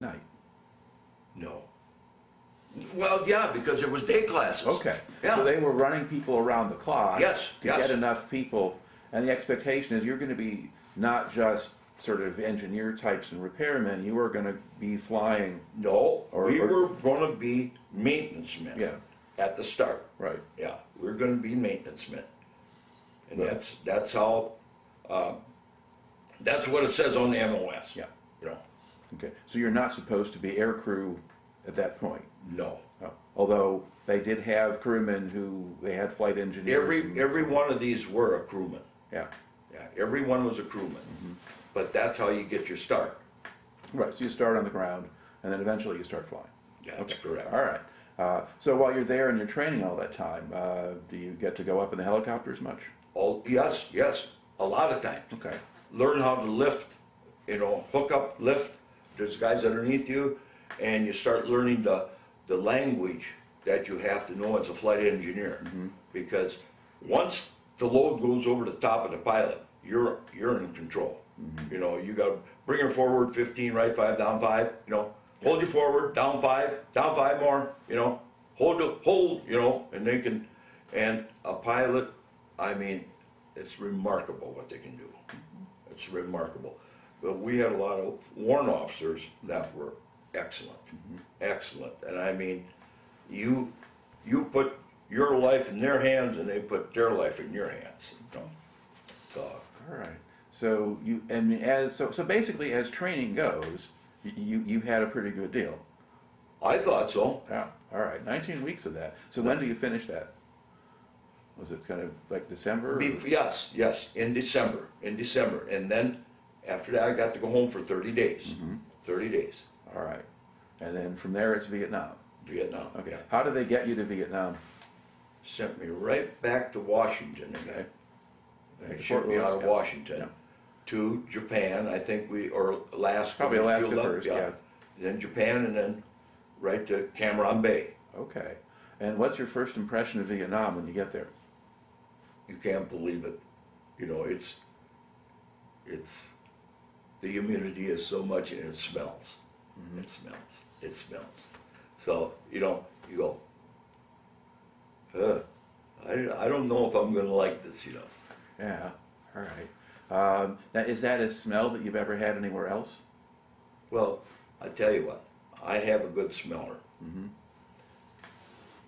night? No. Well, yeah, because it was day classes. Okay. Yeah. So they were running people around the clock. Yes, To yes. get enough people, and the expectation is you're going to be not just sort of engineer types and repairmen, you are going to be flying. No, Or- we or- were going to be maintenance men. Yeah. At the start. Right. Yeah, we are going to be maintenance men. And Right. that's, that's how, uh, that's what it says on the MOS. Yeah. Okay. So you're not supposed to be air crew at that point. no. Oh. Although they did have crewmen who they had flight engineers. Every, and- every one of these were a crewman. Yeah. Yeah, every one was a crewman. Mm-hmm. But that's how you get your start. Right. So you start on the ground, and then eventually you start flying. Yeah, that's correct. All right. Uh, so while you're there and you're training all that time, uh, do you get to go up in the helicopters much? Oh, yes, yes, a lot of times. Okay. Learn how to lift, you know, hook up, lift. There's guys underneath you, and you start learning the, the language that you have to know as a flight engineer. Mm-hmm. Because once the load goes over the top of the pilot, you're, you're in control. Mm-hmm. You know, you got to bring her forward 15, right five, down five, you know, hold you forward, down five, down five more, you know, hold, the- hold, you know, and they can, and a pilot, I mean, it's remarkable what they can do. Mm-hmm. It's remarkable. But we had a lot of warrant officers that were excellent, mm-hmm. excellent. And I mean, you, you put your life in their hands and they put their life in your hands. you know. So, All right. So you and as so so basically as training goes, you you had a pretty good deal. I thought so. Yeah. All right. 19 weeks of that. So when do you finish that? Was it kind of like December? Yes, yes, in December, in December. And then after that, I got to go home for 30 days. Mm-hmm. 30 days, All right. And then from there it's Vietnam. Vietnam. Okay. Yeah. How did they get you to Vietnam? Sent me right back to Washington Okay. They To shipped Fort me out of yeah. Washington Yeah. to Japan, I think we, or Alaska. Probably Alaska flew up, first, yeah. Then Japan and then right to Cam Bay. Okay. And what's your first impression of Vietnam when you get there? You can't believe it. You know, it's, it's, the humidity is so much and it smells. It smells. It smells. So, you know, you go, uh, I, I don't know if I'm gonna like this, you know. Yeah. All right. Um, now, is that a smell that you've ever had anywhere else? Well, I tell you what, I have a good smeller.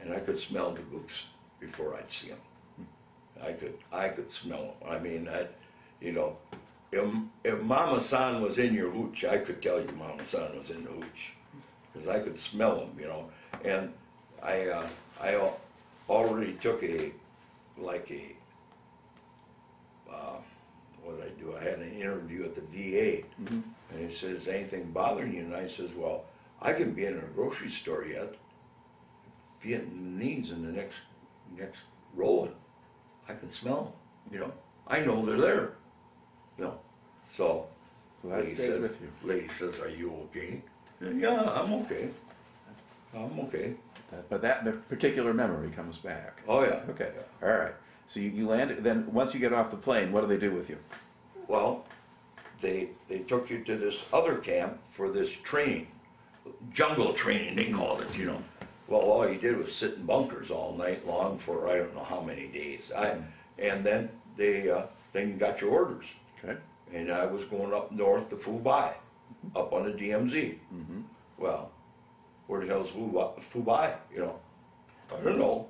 And I could smell the gooks before I'd see them. I could, I could smell them. I mean, I, you know, if, if Mama San was in your hooch, I could tell you Mama San was in the hooch. Because I could smell them, you know. And I, uh, I already took a, like a, uh, what did I do? I had an interview at the VA. And he says, anything bothering you? And I says, well, I can be in a grocery store yet. Vietnamese in the next next row, I can smell them. You know, I know they're there. Know, so. So that lady stays says, with you. Lady says, "Are you okay?" Yeah, I'm okay. I'm okay. That- But that particular memory comes back. Oh yeah. Okay. All right. So you, you land. Then once you get off the plane, what do they do with you? Well, they they took you to this other camp for this training, jungle training they called it. You know, well all you did was sit in bunkers all night long for I don't know how many days. I and then they uh, then you got your orders, Okay. and I was going up north to Phu Bai, up on the DMZ. Mm-hmm. Well, where the hell's Phu Bai- Phu You know, I don't know,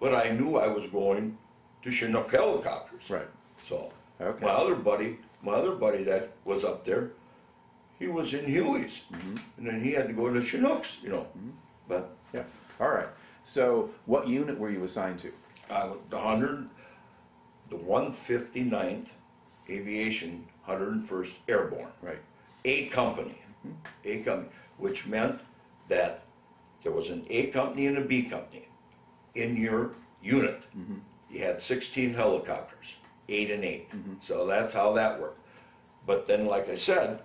but I knew I was going to Chinook helicopters. Right. So Okay. my other buddy, my other buddy that was up there, he was in Huey's, mm-hmm. and then he had to go to Chinooks, you know. Mm-hmm. But Yeah. All right. So what unit were you assigned to? I was the hundred, the one fifty ninth Aviation, hundred and first Airborne, Right. A company, A company, which meant that there was an A company and a B company in your unit. Mm-hmm. You had 16 helicopters, eight and 8 mm-hmm. So that's how that worked. But then, like I said,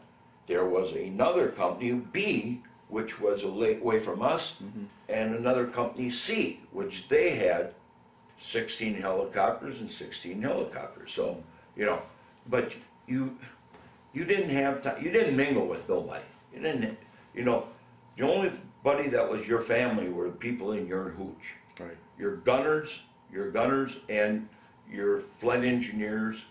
there was another company, B, which was a late way from us, mm-hmm. and another company, C, which they had 16 helicopters and 16 helicopters. So, you know, but you you didn't have time, you didn't mingle with nobody. You didn't, you know, the only buddy that was your family were the people in your hooch. Right. Your gunners, your gunners and your flight engineers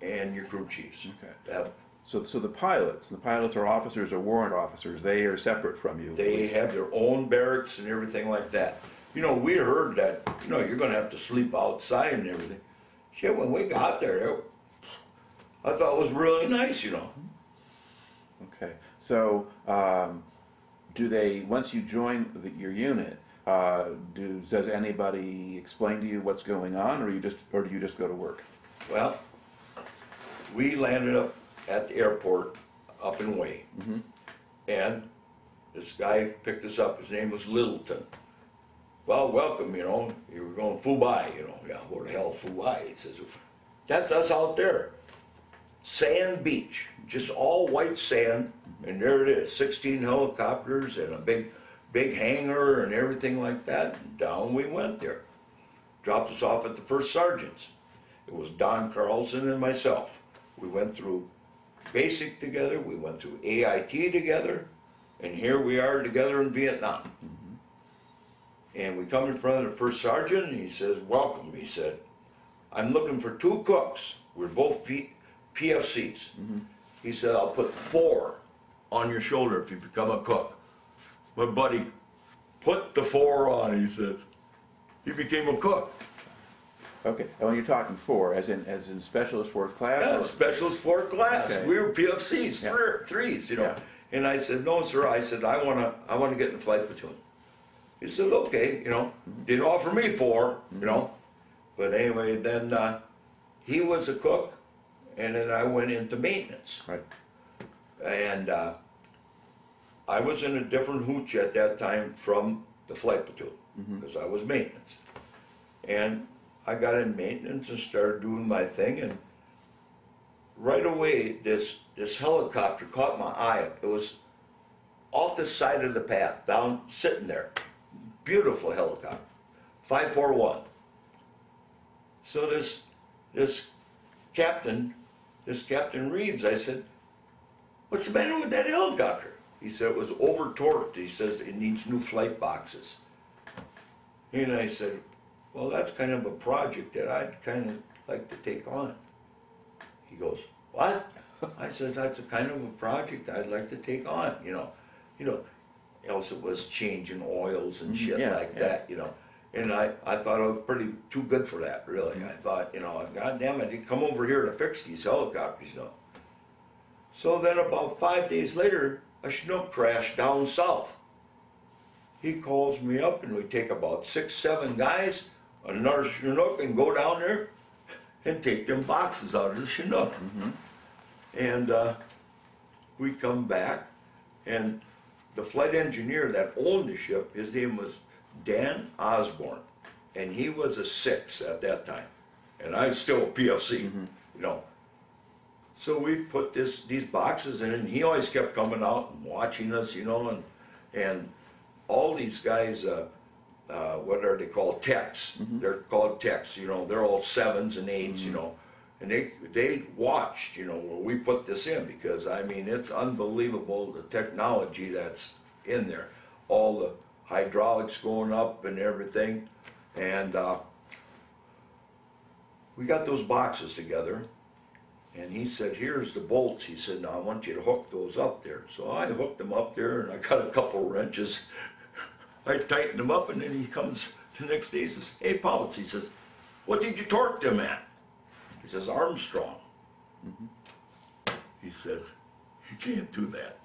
and your crew chiefs. Okay. That- So, so the pilots, the pilots are officers or warrant officers, they are separate from you. They have their own barracks and everything like that. You know, we heard that, you know, you're gonna have to sleep outside and everything. Shit, when we got there, I thought it was really nice, you know. Okay, so, um, do they, once you join the, your unit, uh, do, does anybody explain to you what's going on, or you just, or do you just go to work? Well, we landed up at the airport up in Hue. And this guy picked us up, his name was Littleton. Well, welcome, you know, you were going Phu Bai, you know, yeah, where the hell Phu Bai? He says, that's us out there. Sand beach, just all white sand, and there it is, sixteen helicopters and a big, big hangar and everything like that. And down we went there. Dropped us off at the first sergeant's. It was Don Carlson and myself. We went through basic together, we went through AIT together, and here we are together in Vietnam. And we come in front of the first sergeant, and he says, Welcome. He said, I'm looking for two cooks. We're both V- PFCs. He said, I'll put four on your shoulder if you become a cook. My buddy put the four on, he says. He became a cook. Okay, and when you're talking four, as in, as in specialist fourth class? Yeah, or- specialist fourth class. Okay. We were PFCs, Yeah. three, threes, you know. Yeah. And I said, no, sir. I said, I wanna, I wanna get in the flight platoon. He said, okay, you know. Didn't offer me four, you know. But anyway, then uh, he was a cook, and then I went into maintenance. Right, And uh, I was in a different hooch at that time from the flight platoon because I was maintenance. And I got in maintenance and started doing my thing. And right away, this this helicopter caught my eye. It was off the side of the path, down sitting there. Beautiful helicopter, five four one. So this this captain, this Captain Reeves, I said, What's the matter with that helicopter? He said it was over torqued. He says it needs new flight boxes. And I said, Well, that's kind of a project that I'd kind of like to take on. He goes, What? I says that's a kind of a project I'd like to take on, you know. You know, else it was changing oils and mm-hmm. shit yeah, like yeah. that, you know. And I, I thought I was pretty too good for that, really. I thought, you know, God damn it, come over here to fix these helicopters, you. So then about five days later, a Chinook crashed down south. He calls me up and we take about six, seven guys another Chinook and go down there and take them boxes out of the Chinook. And uh, we come back and the flight engineer that owned the ship, his name was Dan Osborne. And he was a six at that time. And I was still a PFC, you know. So we put this these boxes in, and he always kept coming out and watching us, you know, and and all these guys, uh, uh, what are they called? Techs. They're called techs. You know, they're all sevens and 8s You know, and they they watched, you know, where we put this in because I mean it's unbelievable the technology that's in there, all the hydraulics going up and everything, and uh, we got those boxes together. And he said, here's the bolts. He said, now I want you to hook those up there. So I hooked them up there and I got a couple wrenches. I tightened them up and then he comes the next day, he says, hey, Powell, he says, what did you torque them at? He says, Armstrong. He says, you can't do that.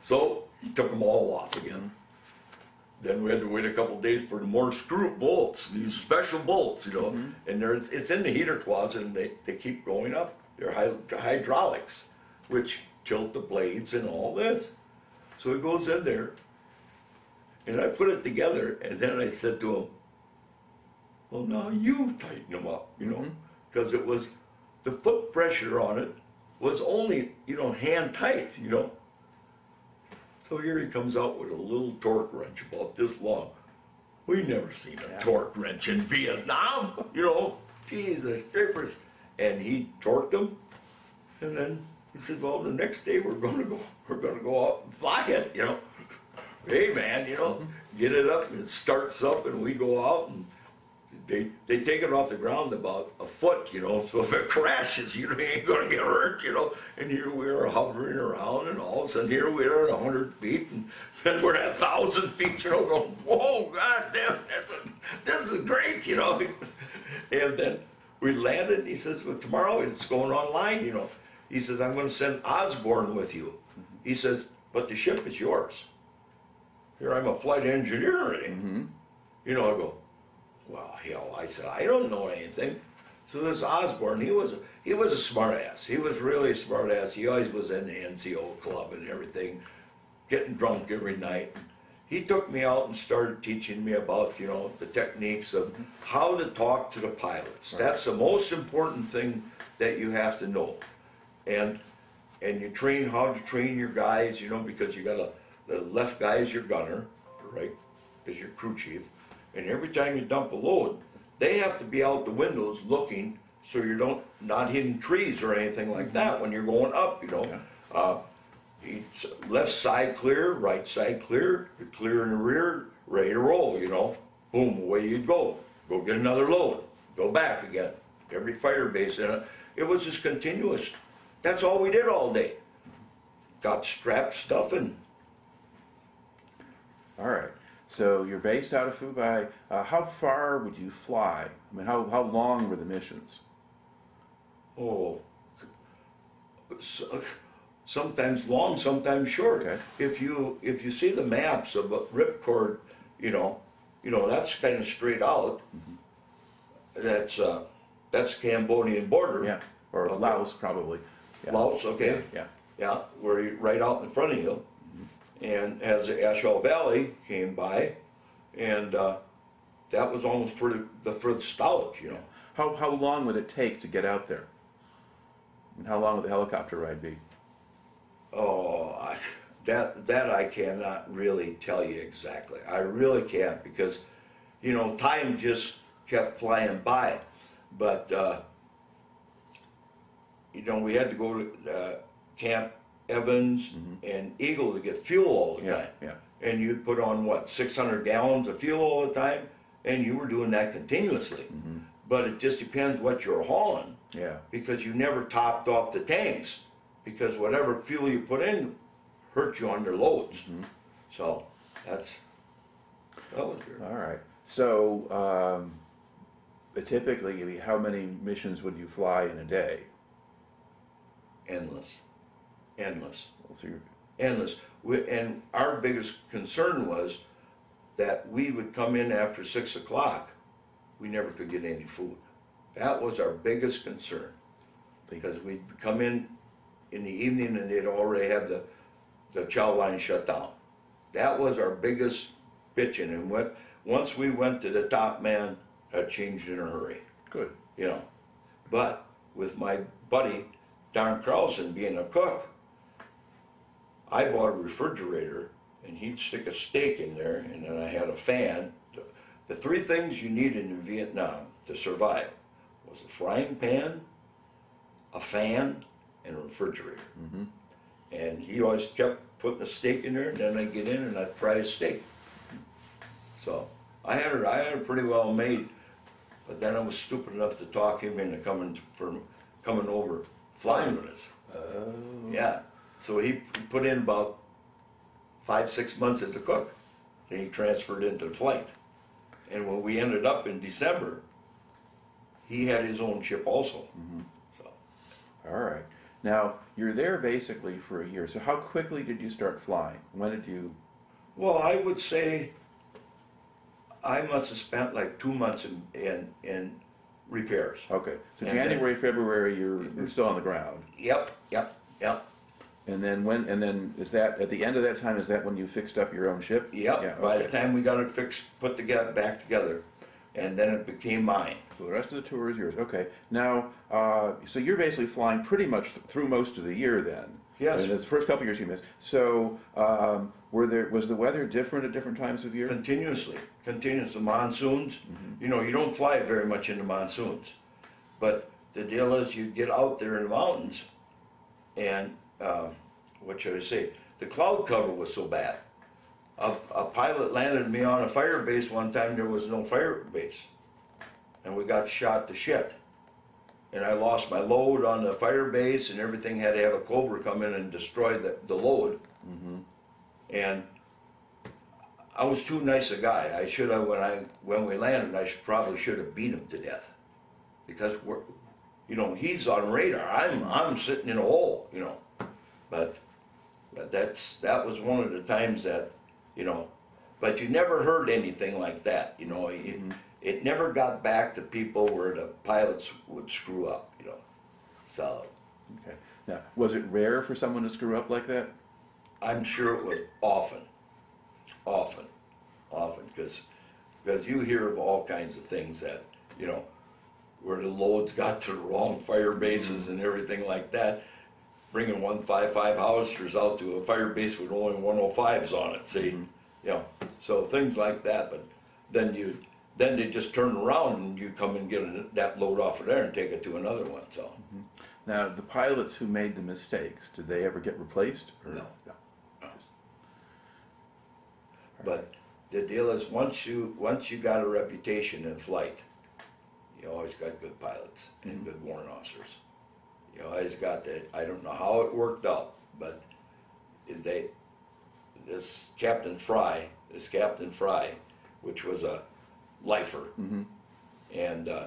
So he took them all off again. Then we had to wait a couple days for the more screw bolts, these mm-hmm. special bolts, you know. Mm-hmm. And they're, it's in the heater closet and they, they keep going up. They're hy- hydraulics, which tilt the blades and all this. So it goes in there and I put it together and then I said to him, well, now you tighten them up, you know, mm-hmm. because it was the foot pressure on it was only, you know, hand tight, you know. So here he comes out with a little torque wrench about this long. We never seen a Yeah. torque wrench in Vietnam, you know. Jesus, strippers. And he torqued them, and then He said, well, the next day we're gonna go, we're gonna go out and fly it, you know. Hey, man, you know, mm-hmm. get it up and it starts up and we go out and they, they take it off the ground about a foot, you know, so if it crashes, you know, ain't gonna get hurt, you know. And here we are hovering around and all of a sudden here we are at hundred feet and then we're at thousand feet, you know, going, whoa, god damn, that's a, this is great, you know. And then we landed and he says, well, tomorrow it's going online, you know. He says, I'm gonna send Osborne with you. He says, but the ship is yours. Here I'm a flight engineer already. You know, I go, well, hell, I said, I don't know anything. So this Osborne, he was he was a smart ass. He was really a smart ass. He always was in the NCO club and everything, getting drunk every night. He took me out and started teaching me about, you know, the techniques of how to talk to the pilots. That's the most important thing that you have to know. And and you train how to train your guys, you know, because you got a the left guy is your gunner, right, is your crew chief, and every time you dump a load, they have to be out the windows looking so you don't not hitting trees or anything like that when you're going up, you know. Uh, each left side clear, right side clear, you're clear in the rear, ready to roll, you know. Boom, away you go. Go get another load. Go back again. Every fire base in it. It was just continuous. That's all we did all day. Got strapped stuff and All right. So you're based out of Phu Bai. Uh, how far would you fly? I mean, how, how long were the missions? Oh, s- sometimes long, sometimes short. Okay. If you if you see the maps of Ripcord, you know, you know that's kind of straight out. That's uh, that's Cambodian border. Yeah. Or Okay. Laos, probably. Yeah. Laos, okay. Yeah. Yeah, where you right out in front of you. And as the A Shau Valley came by, and uh, that was almost for the, the furthest out, you know. How, how long would it take to get out there? And how long would the helicopter ride be? Oh, I, that that I cannot really tell you exactly. I really can't because, you know, time just kept flying by. But uh, you know, we had to go to uh, Camp Evans and Eagle to get fuel all the Mm-hmm. Yeah, time. yeah. And you put on what 600 gallons of fuel all the time, and you were doing that continuously. Mm-hmm. But it just depends what you're hauling Yeah. because you never topped off the tanks because whatever fuel you put in hurt you on your loads. So that's that was good. All right. So um, typically, how many missions would you fly in a day? Endless, endless, So endless. We, and our biggest concern was that we would come in after six o'clock. We never could get any food. That was our biggest concern because we'd come in in the evening and they'd already have the, the chow line shut down. That was our biggest bitching. And what, once we went to the top man, that changed in a hurry, Good. you know. But with my buddy, Don Carlson, being a cook, I bought a refrigerator and he'd stick a steak in there and then I had a fan. The- three things you needed in Vietnam to survive was a frying pan, a fan, and a refrigerator. Mm-hmm. And he always kept putting a steak in there, and then I'd get in and I'd fry a steak. So I had it, I had it pretty well made, but then I was stupid enough to talk him into coming for coming over, flying with us. Oh. Yeah. So he put in about five, six months as a cook. Then he transferred into the flight. And when we ended up in December, he had his own ship also. Mm-hmm. So All right. Now you're there basically for a year. So how quickly did you start flying? When did you? Well, I would say I must have spent like two months in in, in repairs. Okay. So And then- January, February, you're you're mm-hmm. still on the ground. Yep, yep, yep, And then when? And then is that at the end of that time? Is that when you fixed up your own ship? yep. Yeah. By the time we got it fixed, put together, back together, and then it became mine. So the rest of the tour is yours. Okay. Now, uh, so you're basically flying pretty much th- through most of the year then. Yes. And the first couple of years you missed. So um, were there was the weather different at different times of year? Continuously, continuous. The monsoons, you know, you don't fly very much in the monsoons, but the deal is you get out there in the mountains, and, uh, what should I say? The cloud cover was so bad. A, a pilot landed me on a fire base one time, there was no fire base. And we got shot to shit. And I lost my load on the fire base and everything had to have a cobra come in and destroy the, the load. And I was too nice a guy. I should have, when I, when we landed, I should, probably should have beat him to death. Because we're, you know, he's on radar, I'm, I'm sitting in a hole, you know. But, but that's, that was one of the times that, you know, but you never heard anything like that, you know. It, mm-hmm. it never got back to people where the pilots would screw up, you know. So, Okay. Now, was it rare for someone to screw up like that? I'm sure it was often, often, often, because because you hear of all kinds of things that you know where the loads got to the wrong fire bases mm-hmm. and everything like that. Bringing 155 Howitzers out to a fire base with only 105s on it, see, mm-hmm. you know, so things like that. But then you then they just turn around and you come and get that load off of there and take it to another one. So. Mm-hmm. Now, the pilots who made the mistakes, did they ever get replaced? or- No. No. Just- But the deal is, once you, once you got a reputation in flight, you always got good pilots and mm-hmm. good warrant officers. You always got that, I don't know how it worked out, but they, this Captain Fry, this Captain Fry, which was a lifer, and, uh,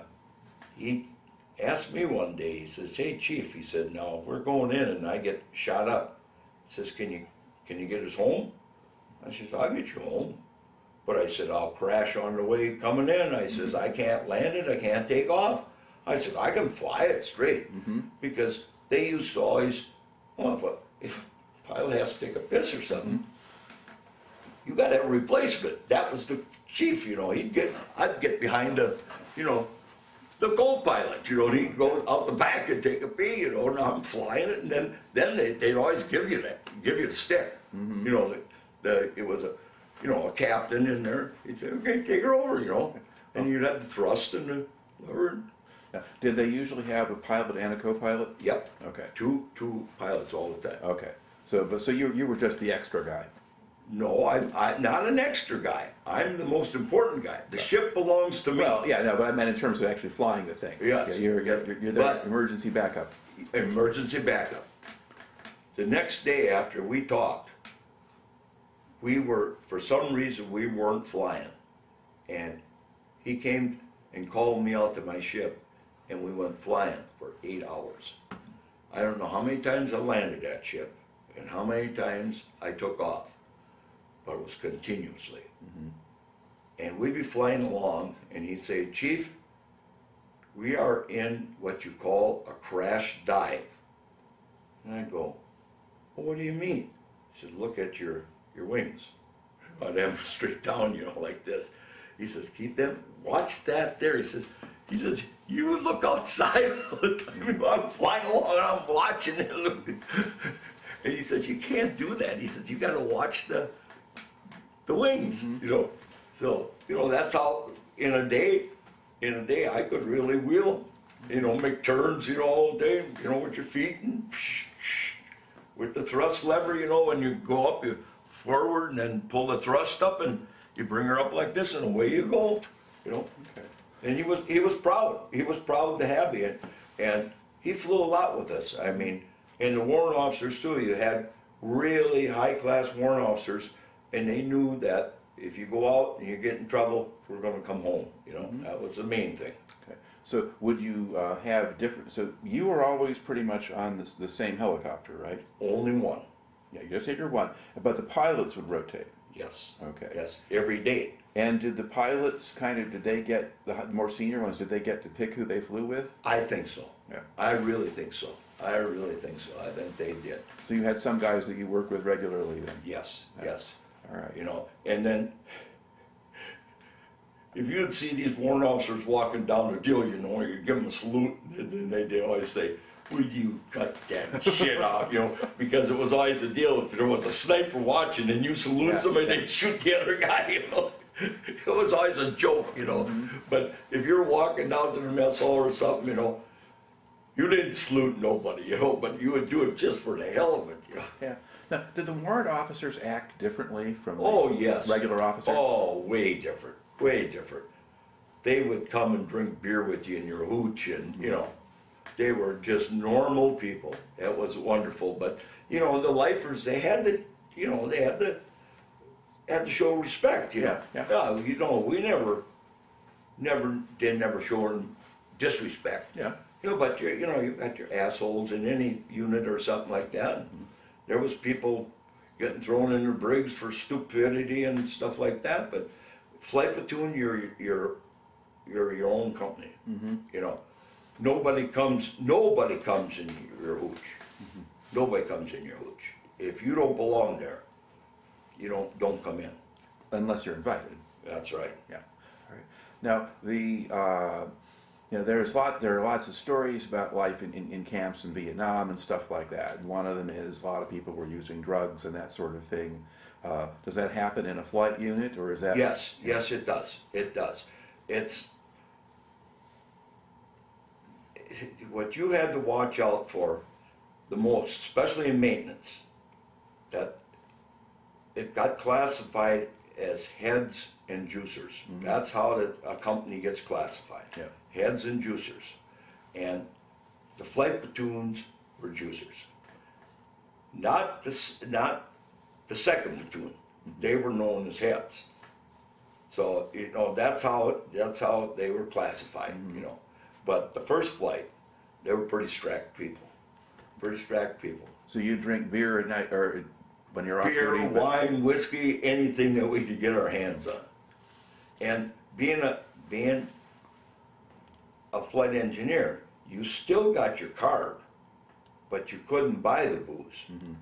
he asked me one day, he says, hey, chief, he said, now, if we're going in and I get shot up, he says, can you, can you get us home? I says, I'll get you home. But I said, I'll crash on the way coming in. I says, I can't land it, I can't take off. I said, I can fly it straight. Mm-hmm. Because they used to always, well, if a, if a pilot has to take a piss or something, mm-hmm. you got to have a replacement. That was the chief, you know. He'd get, I'd get behind the, you know, the co-pilot, you know, he'd go out the back and take a pee, you know, and I'm flying it, and then, then they, they'd always give you that, give you the stick. Mm-hmm. You know, the, the, it was a, you know, a captain in there, he'd say, okay, take her over, you know, and you'd have the thrust and the lever, Now, Did they usually have a pilot and a co-pilot? yep. Okay. Two, two pilots all the time. Okay. So, but so you you were just the extra guy. No, I'm, I'm not an extra guy, I'm the most important guy, the ship belongs to me. Well, yeah, no, but I meant in terms of actually flying the thing. Yes. Yeah, you're, you're, you're the emergency backup. emergency backup. The next day after we talked, we were, for some reason, we weren't flying. And he came and called me out to my ship, and we went flying for eight hours. I don't know how many times I landed that ship and how many times I took off, but it was continuously. Mm-hmm. And we'd be flying along, and he'd say, Chief, we are in what you call a crash dive. And I go, well, what do you mean? He said, look at your, your wings. I'd have them straight down, you know, like this. He says, keep them, watch that there. He says, he says, you look outside all the time. I'm flying along and I'm watching it. And he says, you can't do that. He says, you gotta watch the, the wings, mm-hmm. you know. So, you know, that's how, in a day, in a day, I could really wheel, you know, make turns, you know, all day, you know, with your feet and with the thrust lever, you know, when you go up, you forward and then pull the thrust up and you bring her up like this and away you go, you know. Okay. And he was he was proud. He was proud to have me, and, and he flew a lot with us. I mean, and the warrant officers too. You had really high class warrant officers, and they knew that if you go out and you get in trouble, we're going to come home. You know, that was the main thing. Okay. So would you uh, have different? So you were always pretty much on this, the same helicopter, right? Only one. Yeah, you just had your one, but the pilots would rotate. Yes. Okay. Yes. Every day. And did the pilots kind of did they get the more senior ones? Did they get to pick who they flew with? I think so. Yeah. I really think so. I really think so. I think they did. So you had some guys that you work with regularly then. Yes. Yes. All right. You know, and then if you'd see these warrant officers walking down the deal, you know, you give them a salute, and they, they always say, "Would you cut that shit off?" You know, because it was always a deal. If there was a sniper watching and you salute Yeah. somebody, they'd shoot the other guy. You know, it was always a joke. You know, mm-hmm. but if you're walking down to the mess hall or something, you know, you didn't salute nobody, you know, but you would do it just for the hell of it, you know. Yeah. Now, did the warrant officers act differently from the Oh, yes. regular officers? Oh, way different, way different. They would come and drink beer with you in your hooch and, you know, they were just normal people. It was wonderful, but, you know, the lifers, they had to, you know, they had to, had to show respect, you know. Yeah, yeah. you know, we never, never, did never show them disrespect. Yeah. You know, but you you know, you got your assholes in any unit or something like that. Mm-hmm. There was people getting thrown in their brigs for stupidity and stuff like that. But flight platoon, you're you're you're your own company. Mm-hmm. You know, nobody comes nobody comes in your hooch. Nobody comes in your hooch. If you don't belong there, you don't don't come in. Unless you're invited. That's right. Yeah. All right. Now the uh, you know there's lot there are lots of stories about life in, in, in camps in Vietnam and stuff like that. And one of them is a lot of people were using drugs and that sort of thing. Uh, does that happen in a flight unit or is that? Yes, yes, it does. It does. It's what you had to watch out for the most, especially in maintenance, that it got classified as heads and juicers. Mm-hmm. That's how the, a company gets classified. Yeah. Heads and juicers. And the flight platoons were juicers. Not the, not the second platoon. Mm-hmm. They were known as heads. So you know that's how it, that's how they were classified. Mm-hmm. You know, but the first flight, they were pretty strapped people. Pretty strapped people. So you drink beer at night or when you're off Beer, duty? but- wine, whiskey, anything that we could get our hands on. And being a being a flight engineer, you still got your card, but you couldn't buy the booze. Mm-hmm.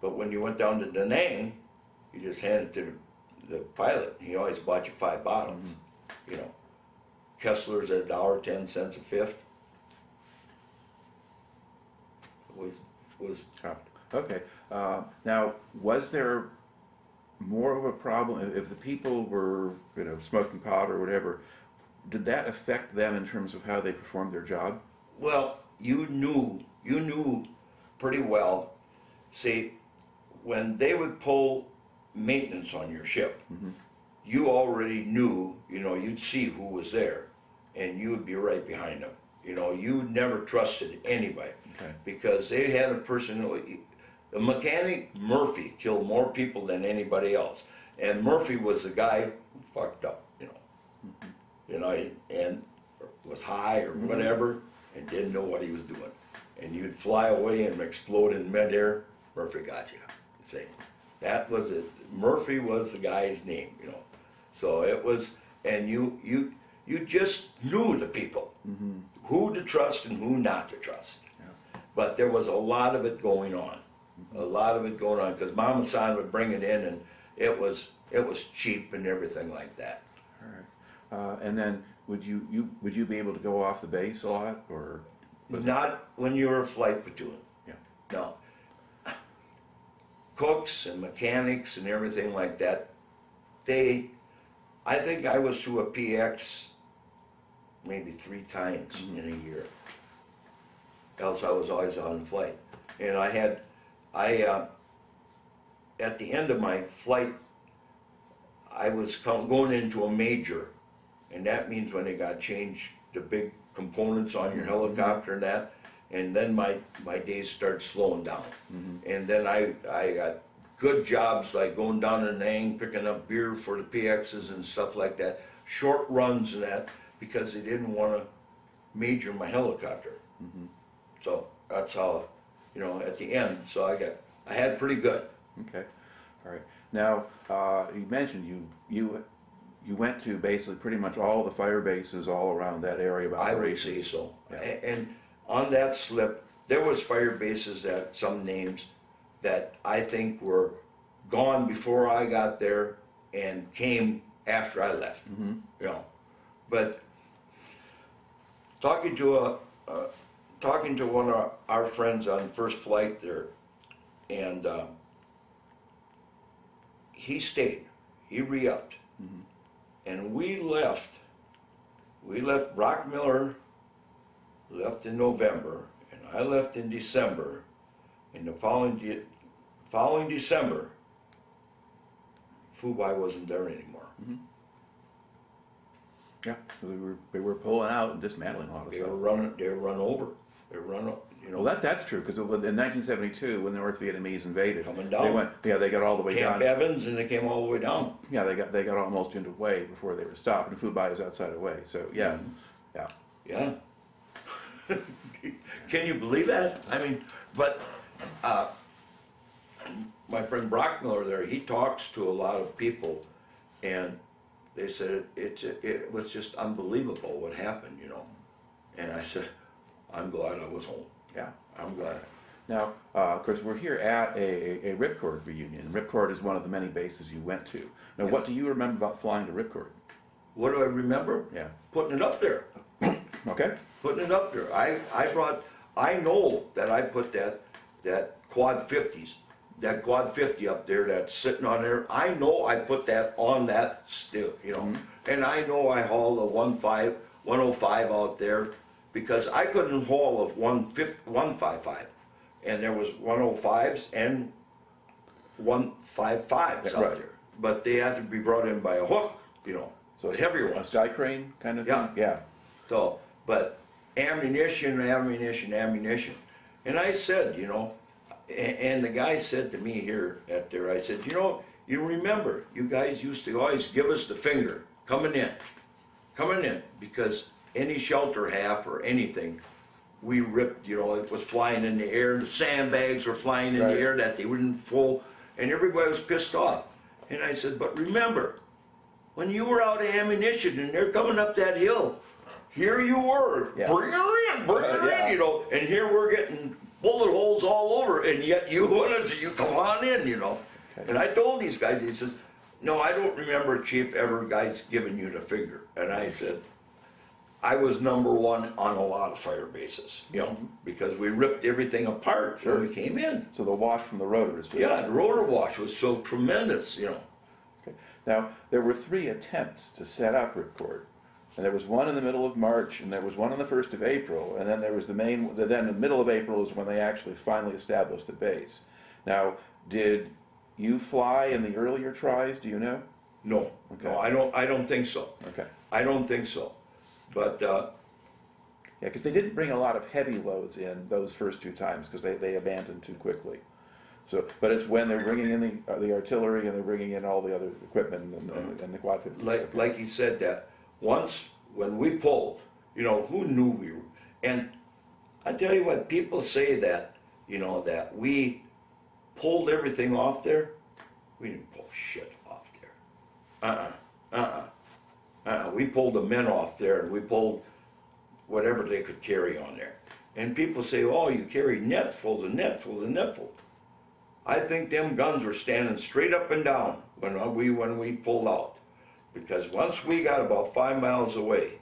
But when you went down to Da Nang, you just handed it to the, the pilot. He always bought you five bottles. Mm-hmm. You know, Kessler's at a dollar ten cents a fifth. Was was Oh, Okay. Uh, now, was there more of a problem if- if the people were, you know, smoking pot or whatever? Did that affect them in terms of how they performed their job? Well, you knew, you knew pretty well. See, when they would pull maintenance on your ship, you already knew, you know, you'd see who was there and you would be right behind them. You know, you never trusted anybody Okay. because they had a person, who- the mechanic Murphy killed more people than anybody else. And Murphy was the guy who fucked up, you know. You know, he- and was high or mm-hmm. whatever and didn't know what he was doing. And you'd fly away and explode in midair, Murphy got you. See, that was it. Murphy was the guy's name, you know. So it was, and you you you just knew the people, who to trust and who not to trust. But there was a lot of it going on, a lot of it going on because Mama San would bring it in and it was it was cheap and everything like that. All right. Uh, and then, would you, you would you be able to go off the base a lot, or? was it- Not when you were a flight platoon. Yeah. No. Cooks and mechanics and everything like that, they, I think I was to a PX maybe three times in a year. Else I was always on flight. And I had, I, uh, at the end of my flight, I was going into a major, and that means when they got changed the big components on your helicopter and that, and then my my days start slowing down, and then I I got good jobs like going down to Nang picking up beer for the PXs and stuff like that, short runs and that because they didn't want to major my helicopter. So that's how, you know, at the end, so I got I had pretty good. Okay. All right. Now, uh, you mentioned you you you went to basically pretty much all the fire bases all around that area of I would say so. Yeah. And on that slip, there was fire bases that, some names, that I think were gone before I got there and came after I left, Mm-hmm. you know. But talking to a, uh, talking to one of our, friends on first flight there, and uh, he stayed, he re-upped. Mm-hmm. And we left, we left Brock Miller left in November, and I left in December. In the following, de- following December, Phu Bai wasn't there anymore. Yeah, they were, they were pulling out and dismantling a lot of They were stuff. running, they were run over. They were run, o- you know. Well, that, that's true, because in 1972, when the North Vietnamese invaded, Coming they went, yeah, they got all the way Camp down. Evans, and they came all the way down. Yeah, they got, they got almost into Hue before they were stopped, and Phu Bai is outside of Hue, so, yeah, yeah. Yeah. Can you believe that? I mean, but uh, my friend Brockmiller there, he talks to a lot of people, and they said it, it's it was just unbelievable what happened, you know. And I said, I'm glad I was home. Yeah. I'm glad. Now, uh, of course, we're here at a, a Ripcord reunion. Ripcord is one of the many bases you went to. Now, what do you remember about flying to Ripcord? What do I remember? Yeah. Putting it up there. Okay. putting it up there. I, I brought, I know that I put that, that quad fifties, that quad fifty up there that's sitting on there. I know I put that on that still, you know, mm-hmm. and I know I hauled a one five, one oh five out there because I couldn't haul of one fif, one five five. And there was one oh fives and one five fives Yeah, out right. there. But they had to be brought in by a hook, you know, So the heavier a ones. sky crane kind of thing? Yeah. Yeah. So, but ammunition, ammunition, ammunition. And I said, you know, a- and the guy said to me here at there, I said, you know, you remember, you guys used to always give us the finger coming in, coming in, because any shelter half or anything, we ripped, you know, it was flying in the air, the sandbags were flying in Right. the air that they wouldn't full, and everybody was pissed off. And I said, but remember, when you were out of ammunition and they're coming up that hill, here you were, Yeah. bring her in, bring her Yeah. in, you know, and here we're getting bullet holes all over, and yet you wanted to, you come on in, you know. And I told these guys, he says, no, I don't remember Chief ever guys giving you the finger. And I said, I was number one on a lot of fire bases, you know, because we ripped everything apart Sure. when we came in. So the wash from the rotors was. Yeah, the rotor wash was so tremendous, you know. Okay. Now, there were three attempts to set up Ripcord. And there was one in the middle of March, and there was one on the first of April, and then there was the main, then the middle of April is when they actually finally established the base. Now, did you fly in the earlier tries, do you know? No, Okay. no, I don't, I don't think so. Okay. I don't think so. But, uh, Yeah, because they didn't bring a lot of heavy loads in those first two times, because they, they abandoned too quickly. So, but it's when they're bringing in the, uh, the artillery and they're bringing in all the other equipment and, and- and the quad like, like he said that, once, when we pulled, you know, who knew we were? And I tell you what, people say that, you know, that we pulled everything off there. We didn't pull shit off there. Uh-uh, uh-uh, uh-uh. We pulled the men off there and we pulled whatever they could carry on there. And people say, oh, you carry netfuls and netfuls and netfuls. I think them guns were standing straight up and down when uh, we when we pulled out, because once we got about five miles away,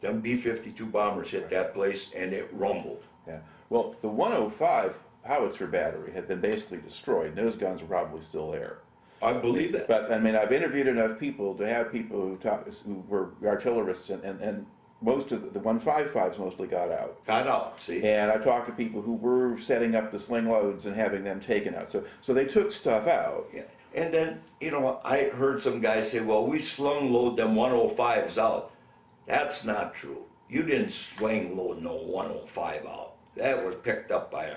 them B-52 bombers hit that place and it rumbled. Yeah. Well, the 105 howitzer battery had been basically destroyed. and Those guns were probably still there. I believe that. But I mean, I've interviewed enough people to have people who talk, who were artillerists, and, and, and most of the, the 155s mostly got out. Got out. See, And I've talked to people who were setting up the sling loads and having them taken out. So, so they took stuff out. Yeah. And then you know I heard some guys say, well, we slung load them 105s out. That's not true. You didn't swing load no 105 out. That was picked up by a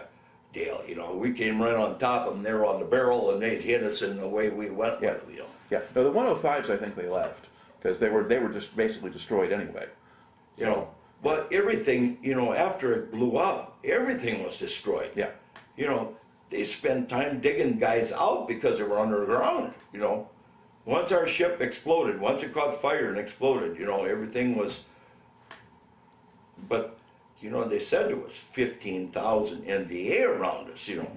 deal. You know, we came right on top of them. They were on the barrel and they'd hit us in the way we went Yeah. with. You know. Yeah. No, the 105s, I think they left because they were they were just basically destroyed anyway. you know. But everything, you know, after it blew up, everything was destroyed. Yeah. You know, they spent time digging guys out because they were underground, you know. Once our ship exploded, once it caught fire and exploded, you know, everything was. But, you know, they said there was 15,000 NVA around us, you know.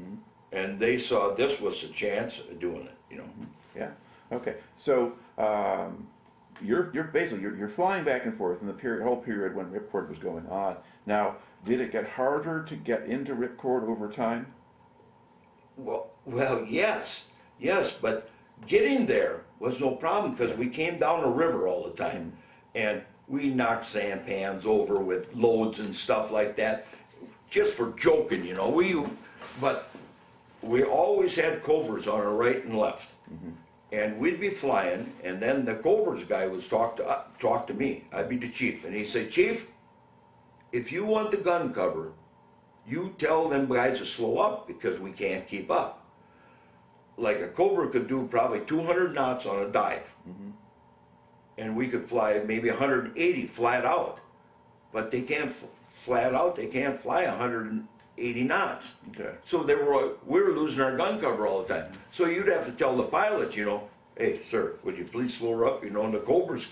And they saw this was a chance of doing it, you know. Yeah. Okay. So um, you're you're basically you're, you're flying back and forth in the period whole period when Ripcord was going on. Now, did it get harder to get into Ripcord over time? Well, well, yes, yes, but getting there was no problem because we came down a river all the time, and we knocked sampans over with loads and stuff like that, just for joking, you know, we, but we always had Cobras on our right and left. And we'd be flying, and then the Cobras guy was talk to, uh, talk to me, I'd be the chief, and he'd say, Chief, if you want the gun cover, you tell them guys to slow up because we can't keep up. Like a Cobra could do probably 200 knots on a dive, and we could fly maybe 180 flat out. But they can't f- flat out. They can't fly 180 knots. Okay. So they were we were losing our gun cover all the time. So you'd have to tell the pilot, you know, hey sir, would you please slow her up? You know, and the Cobras,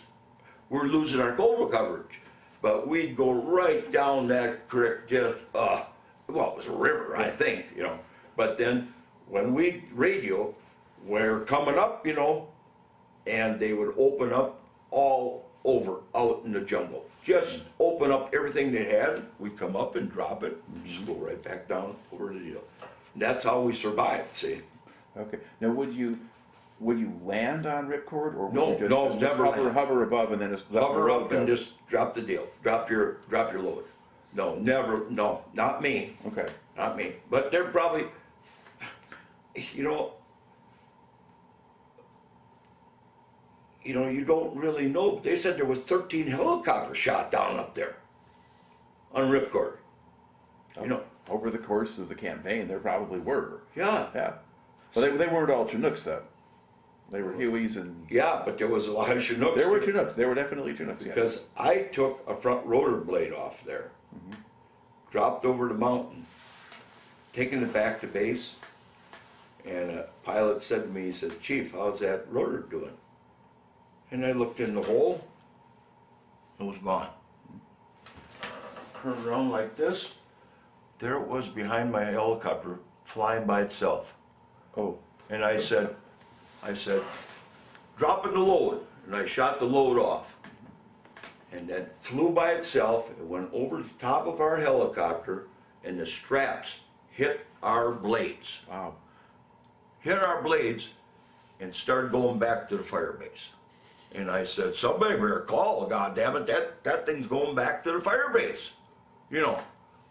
we're losing our Cobra coverage. But we'd go right down that creek, just uh, well, it was a river, I think, you know. But then when we radio, we're coming up, you know, and they would open up all over out in the jungle. Just mm. open up everything they had. We'd come up and drop it, mm-hmm. just go right back down over the deal. That's how we survived. See? Okay. Now, would you would you land on ripcord or would No, you just, no, just never hover, land. hover above and then just Hover up and just drop the deal. Drop your drop your load. No, never. No, not me. Okay. Not me. But they're probably, you know, you know, you don't really know. They said there was 13 helicopters shot down up there on Ripcord. You know, Over the course of the campaign, there probably were. yeah, Yeah. But they, they weren't all Chinooks though. They were Hueys and yeah, but there was a lot of Chinooks. there were. Chinooks. There were definitely Chinooks. Yes. Because I took a front rotor blade off there, dropped over the mountain, taking it back to base, and a pilot said to me, he said, Chief, how's that rotor doing? And I looked in the hole, it was gone. Turned around like this, there it was behind my helicopter, flying by itself. oh, And I said, I said, dropping the load. And I shot the load off. And that flew by itself. It went over the top of our helicopter, and the straps hit our blades. wow. Hit our blades and started going back to the fire base. And I said, somebody better call, God damn it, that, that thing's going back to the fire base. You know,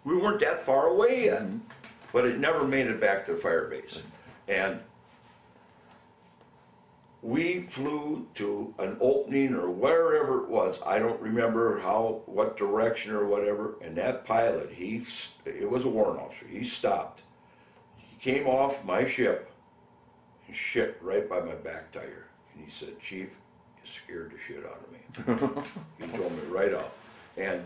we weren't that far away yet, mm-hmm. but it never made it back to the fire base. And we flew to an opening or wherever it was. I don't remember how, what direction or whatever. And that pilot, he, it was a warrant officer. He stopped. He came off my ship and shit right by my back tire. And he said, Chief, you scared the shit out of me. he told me right out. And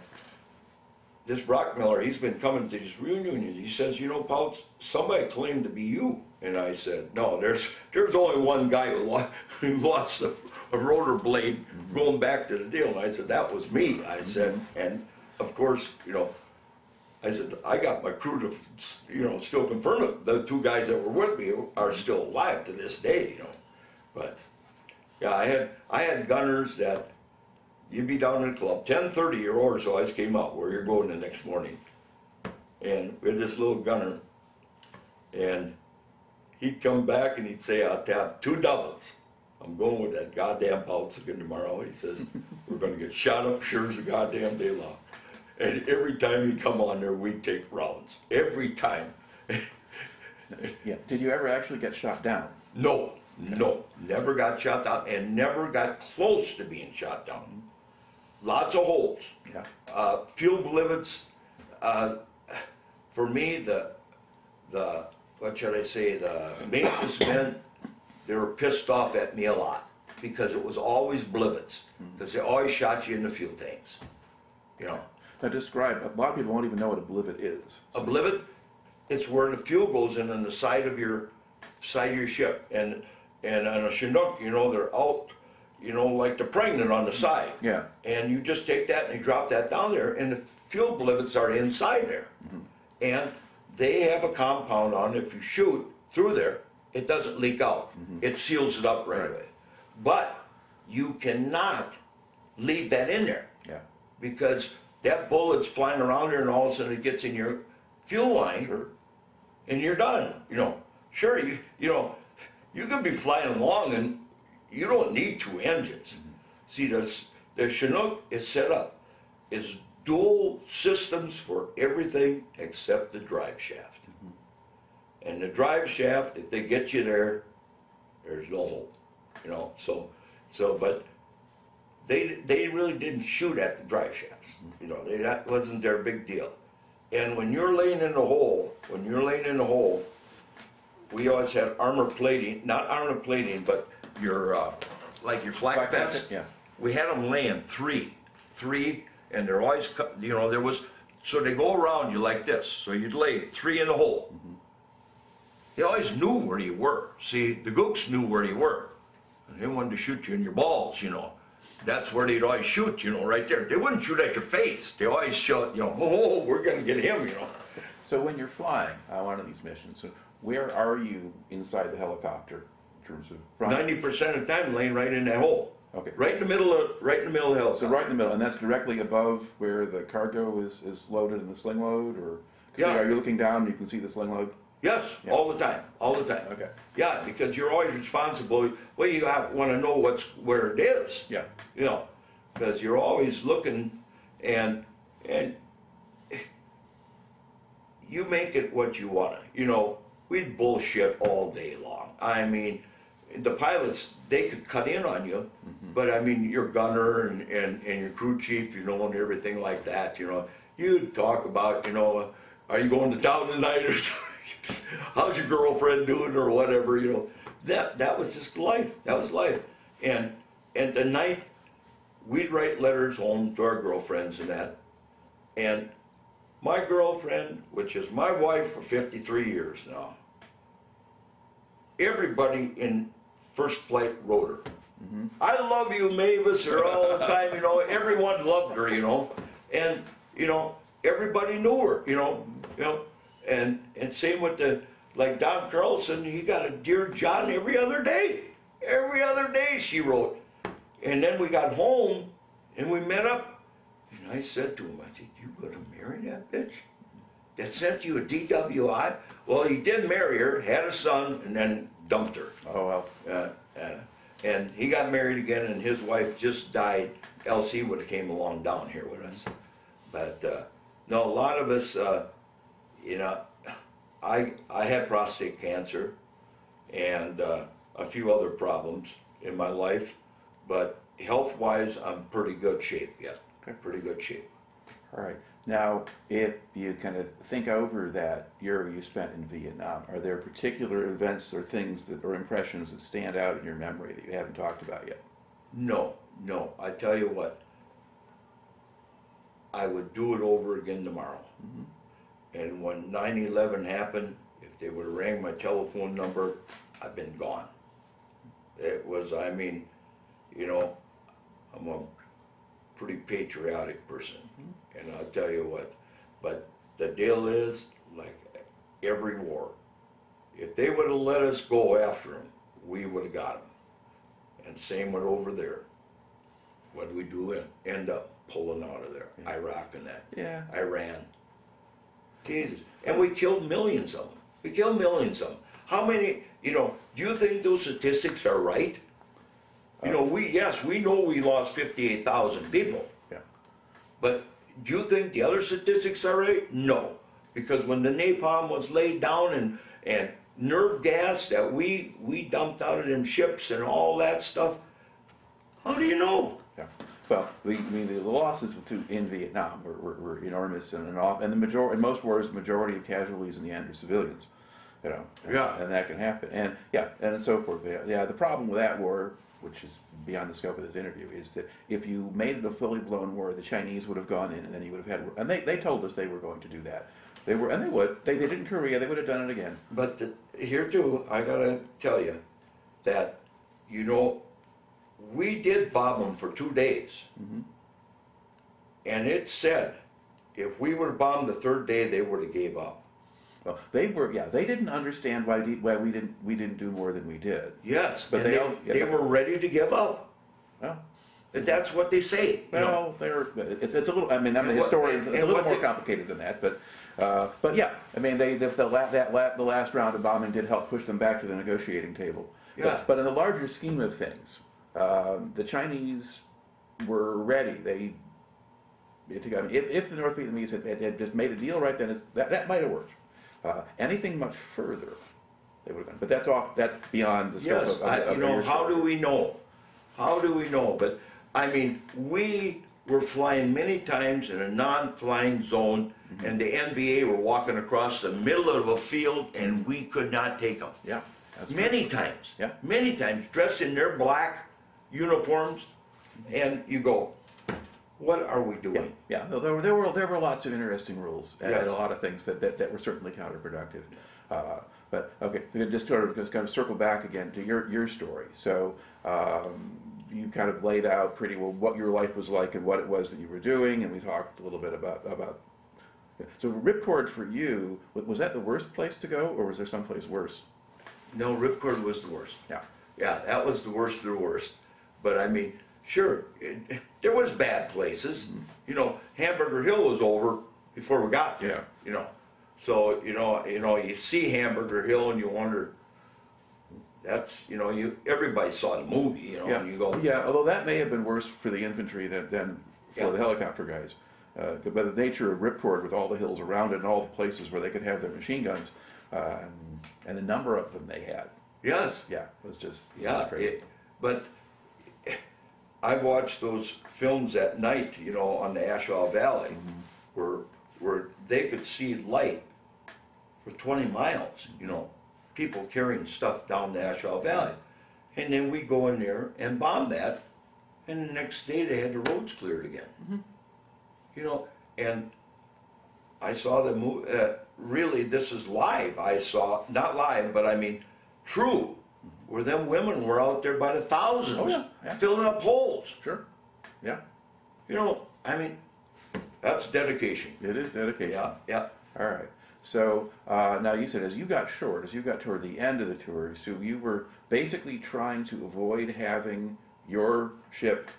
this Brock Miller, he's been coming to these reunions. He says, you know, Paul, somebody claimed to be you. And I said, no, there's there's only one guy who lost, who lost a, a rotor blade going back to the deal. And I said, that was me. I said, mm-hmm. and of course, you know, I said, I got my crew to, you know, still confirm it. The two guys that were with me are still alive to this day, you know. But yeah, I had I had gunners that you'd be down in the club, ten thirty, your orders always came out where you're going the next morning, and we had this little gunner, and he'd come back and he'd say, "I'll tap two doubles." I'm going with that goddamn Paul's again tomorrow. He says, we're gonna get shot up sure as the goddamn day long. And every time he'd come on there, we'd take rounds. Every time. Yeah. Did you ever actually get shot down? No, no, never got shot down and never got close to being shot down. Lots of holes. Yeah. Uh, fuel blivets, uh, for me, the, the, what should I say, the maintenance men, they were pissed off at me a lot because it was always blivets, because they always oh, shot you in the fuel tanks. You know, Now describe. A lot of people won't even know what a blivet is. a blivet, it's where the fuel goes in on the side of your side of your ship, and and on a Chinook, you know, they're out, you know, like the pregnant on the side. Yeah. And you just take that and you drop that down there, and the fuel blivets are inside there, mm-hmm. and they have a compound on. If you shoot through there, it doesn't leak out. Mm-hmm. It seals it up right, Right. away. But you cannot leave that in there Yeah. because that bullet's flying around there and all of a sudden it gets in your fuel line Sure. and you're done. You know, sure, you, you know, you could be flying along and you don't need two engines. Mm-hmm. See, this, the Chinook is set up, is dual systems for everything except the drive shaft. And the drive shaft, if they get you there, there's no hope, you know, so, so, but they, they really didn't shoot at the drive shafts, you know, they, that wasn't their big deal. And when you're laying in the hole, when you're laying in the hole, we always had armor plating, not armor plating, but your, uh, like your flak Flak vest, yeah. We had them laying three, three, and they're always, you know, there was, so they go around you like this, so you'd lay three in the hole. They always knew where you were. See, the gooks knew where you were. And they wanted to shoot you in your balls, you know. That's where they'd always shoot, you know, right there. They wouldn't shoot at your face. They always shot, you know, oh, we're gonna get him, you know. So when you're flying on one of these missions, so where are you inside the helicopter in terms of? Ninety percent of the time laying right in that hole. Okay. Right in the middle of, right in the middle of the So right in the middle, and that's directly above where the cargo is, is loaded in the sling load, or Yeah. Are you looking down and you can see the sling load? Yes, Yeah. all the time, all the time. Okay. Yeah, because you're always responsible. Well, you have, want to know what's where it is. Yeah. You know, because you're always looking, and and you make it what you want to. You know, we bullshit all day long. I mean, the pilots they could cut in on you, mm-hmm. but I mean, your gunner and, and, and your crew chief, you know, and everything like that. You know, you'd talk about, you know, are you going to town tonight or something? how's your girlfriend doing or whatever. You know, that that was just life. That was life. And and the night we'd write letters home to our girlfriends and that, and my girlfriend, which is my wife for 53 years now, everybody in first flight wrote her. I love you, Mavis, her all the time, you know, everyone loved her, you know, and, you know, everybody knew her, you know, you know, and, and same with the, like Don Carlson, he got a Dear John every other day, every other day she wrote. And then we got home and we met up, and I said to him, I said, you gonna marry that bitch? That sent you a DWI? Well, he did marry her, had a son, and then dumped her. Oh, well, Uh, uh, and he got married again, and his wife just died. Elsie would have came along down here with us, but uh, no, a lot of us, uh, you know, I I had prostate cancer, and uh, a few other problems in my life, but health wise, I'm pretty good shape yet. Okay. Pretty good shape. All right. Now, if you kind of think over that year you spent in Vietnam, are there particular events or things that, or impressions that stand out in your memory that you haven't talked about yet? No, no. I tell you what, I would do it over again tomorrow. Mm-hmm. And when 9 11 happened, if they would have rang my telephone number, I've been gone. It was, I mean, you know, I'm a pretty patriotic person. Mm-hmm. And I'll tell you what, but the deal is, like every war, if they would have let us go after them, we would have got them. And same with over there. What we do? End up pulling out of there. Iraq and that. Yeah. Iran. Jesus. And we killed millions of them. We killed millions of them. How many, you know, do you think those statistics are right? You know, uh, we, yes, we know we lost 58,000 people. Yeah. But do you think the other statistics are right? No. Because when the napalm was laid down and, and nerve gas that we, we dumped out of them ships and all that stuff, how do you know? Yeah. Well, the, I mean, the losses to, in Vietnam were, were, were enormous, and, and, all, and the major, in most wars, the majority of casualties in the end are civilians. You know. Yeah. And that can happen, and yeah, and so forth. Yeah, yeah. The problem with that war, which is beyond the scope of this interview, is that if you made it a fully blown war, the Chinese would have gone in, and then you would have had, and they, they told us they were going to do that. They were, and they would. They they did in Korea. They would have done it again. But the, here too, I gotta tell you that, you know, we did bomb them for two days. Mm-hmm. And it said, if we would have bombed the third day, they would have gave up. Well, they were, yeah. They didn't understand why, de- why we didn't we didn't do more than we did. Yes, But they they, all- yeah, they were ready to give up. Well, that's what they say. Well, they're, it's, it's a little, I mean, I'm And what- historian, it's a little more they- complicated than that, but, uh, but yeah, I mean, they, the, the la, that la, the last round of bombing did help push them back to the negotiating table. But- Yeah. But in the larger scheme of things, um, the Chinese were ready. They, it, I mean, if, if the North Vietnamese had, had, had just made a deal right then, that, that might have worked. Uh, anything much further, they would have gone. But that's off. That's beyond the scope Yes, of, of, I, of you know, how do we know? How do we know? But, I mean, we were flying many times in a non-flying zone, Mm-hmm. and the NVA were walking across the middle of a field, and we could not take them. Yeah. Many times. Yeah. Many times, dressed in their black uniforms, and you go, what are we doing? yeah. No, there were there were there were lots of interesting rules and, Yes. a lot of things that, that, that were certainly counterproductive. Uh, but okay, we can just sort of just kind of circle back again to your your story. So um, you kind of laid out pretty well what your life was like and what it was that you were doing, and we talked a little bit about about. So Ripcord for you was that the worst place to go, or was there someplace worse? No, Ripcord was the worst. Yeah. Yeah, that was the worst of the worst. But I mean, sure, it, there was bad places. You know, Hamburger Hill was over before we got there. Yeah. You know, so you know, you know, you see Hamburger Hill and you wonder. That's you know, you everybody saw the movie. You know, Yeah, and you go, yeah. Although that may have been worse for the infantry than, than for Yeah. the helicopter guys. Uh, by the nature of Ripcord, with all the hills around it and all the places where they could have their machine guns, uh, and, the number of them they had, yes, yeah, was just it was Yeah, crazy. it, but I watched those films at night, you know, on the A Shau Valley, Mm-hmm. where where they could see light for 20 miles, you know, people carrying stuff down the A Shau Valley, and then we go in there and bomb that, and the next day they had the roads cleared again, Mm-hmm. you know, and I saw the movie. Uh, really, this is live. I saw not live, but I mean, true. Where them women were out there by the thousands, Oh, yeah, yeah. filling up holes. Sure, yeah, You know, I mean, that's dedication. it is dedication. Yeah, yeah. All right. So uh, now you said as you got short, as you got toward the end of the tour, so you were basically trying to avoid having your ship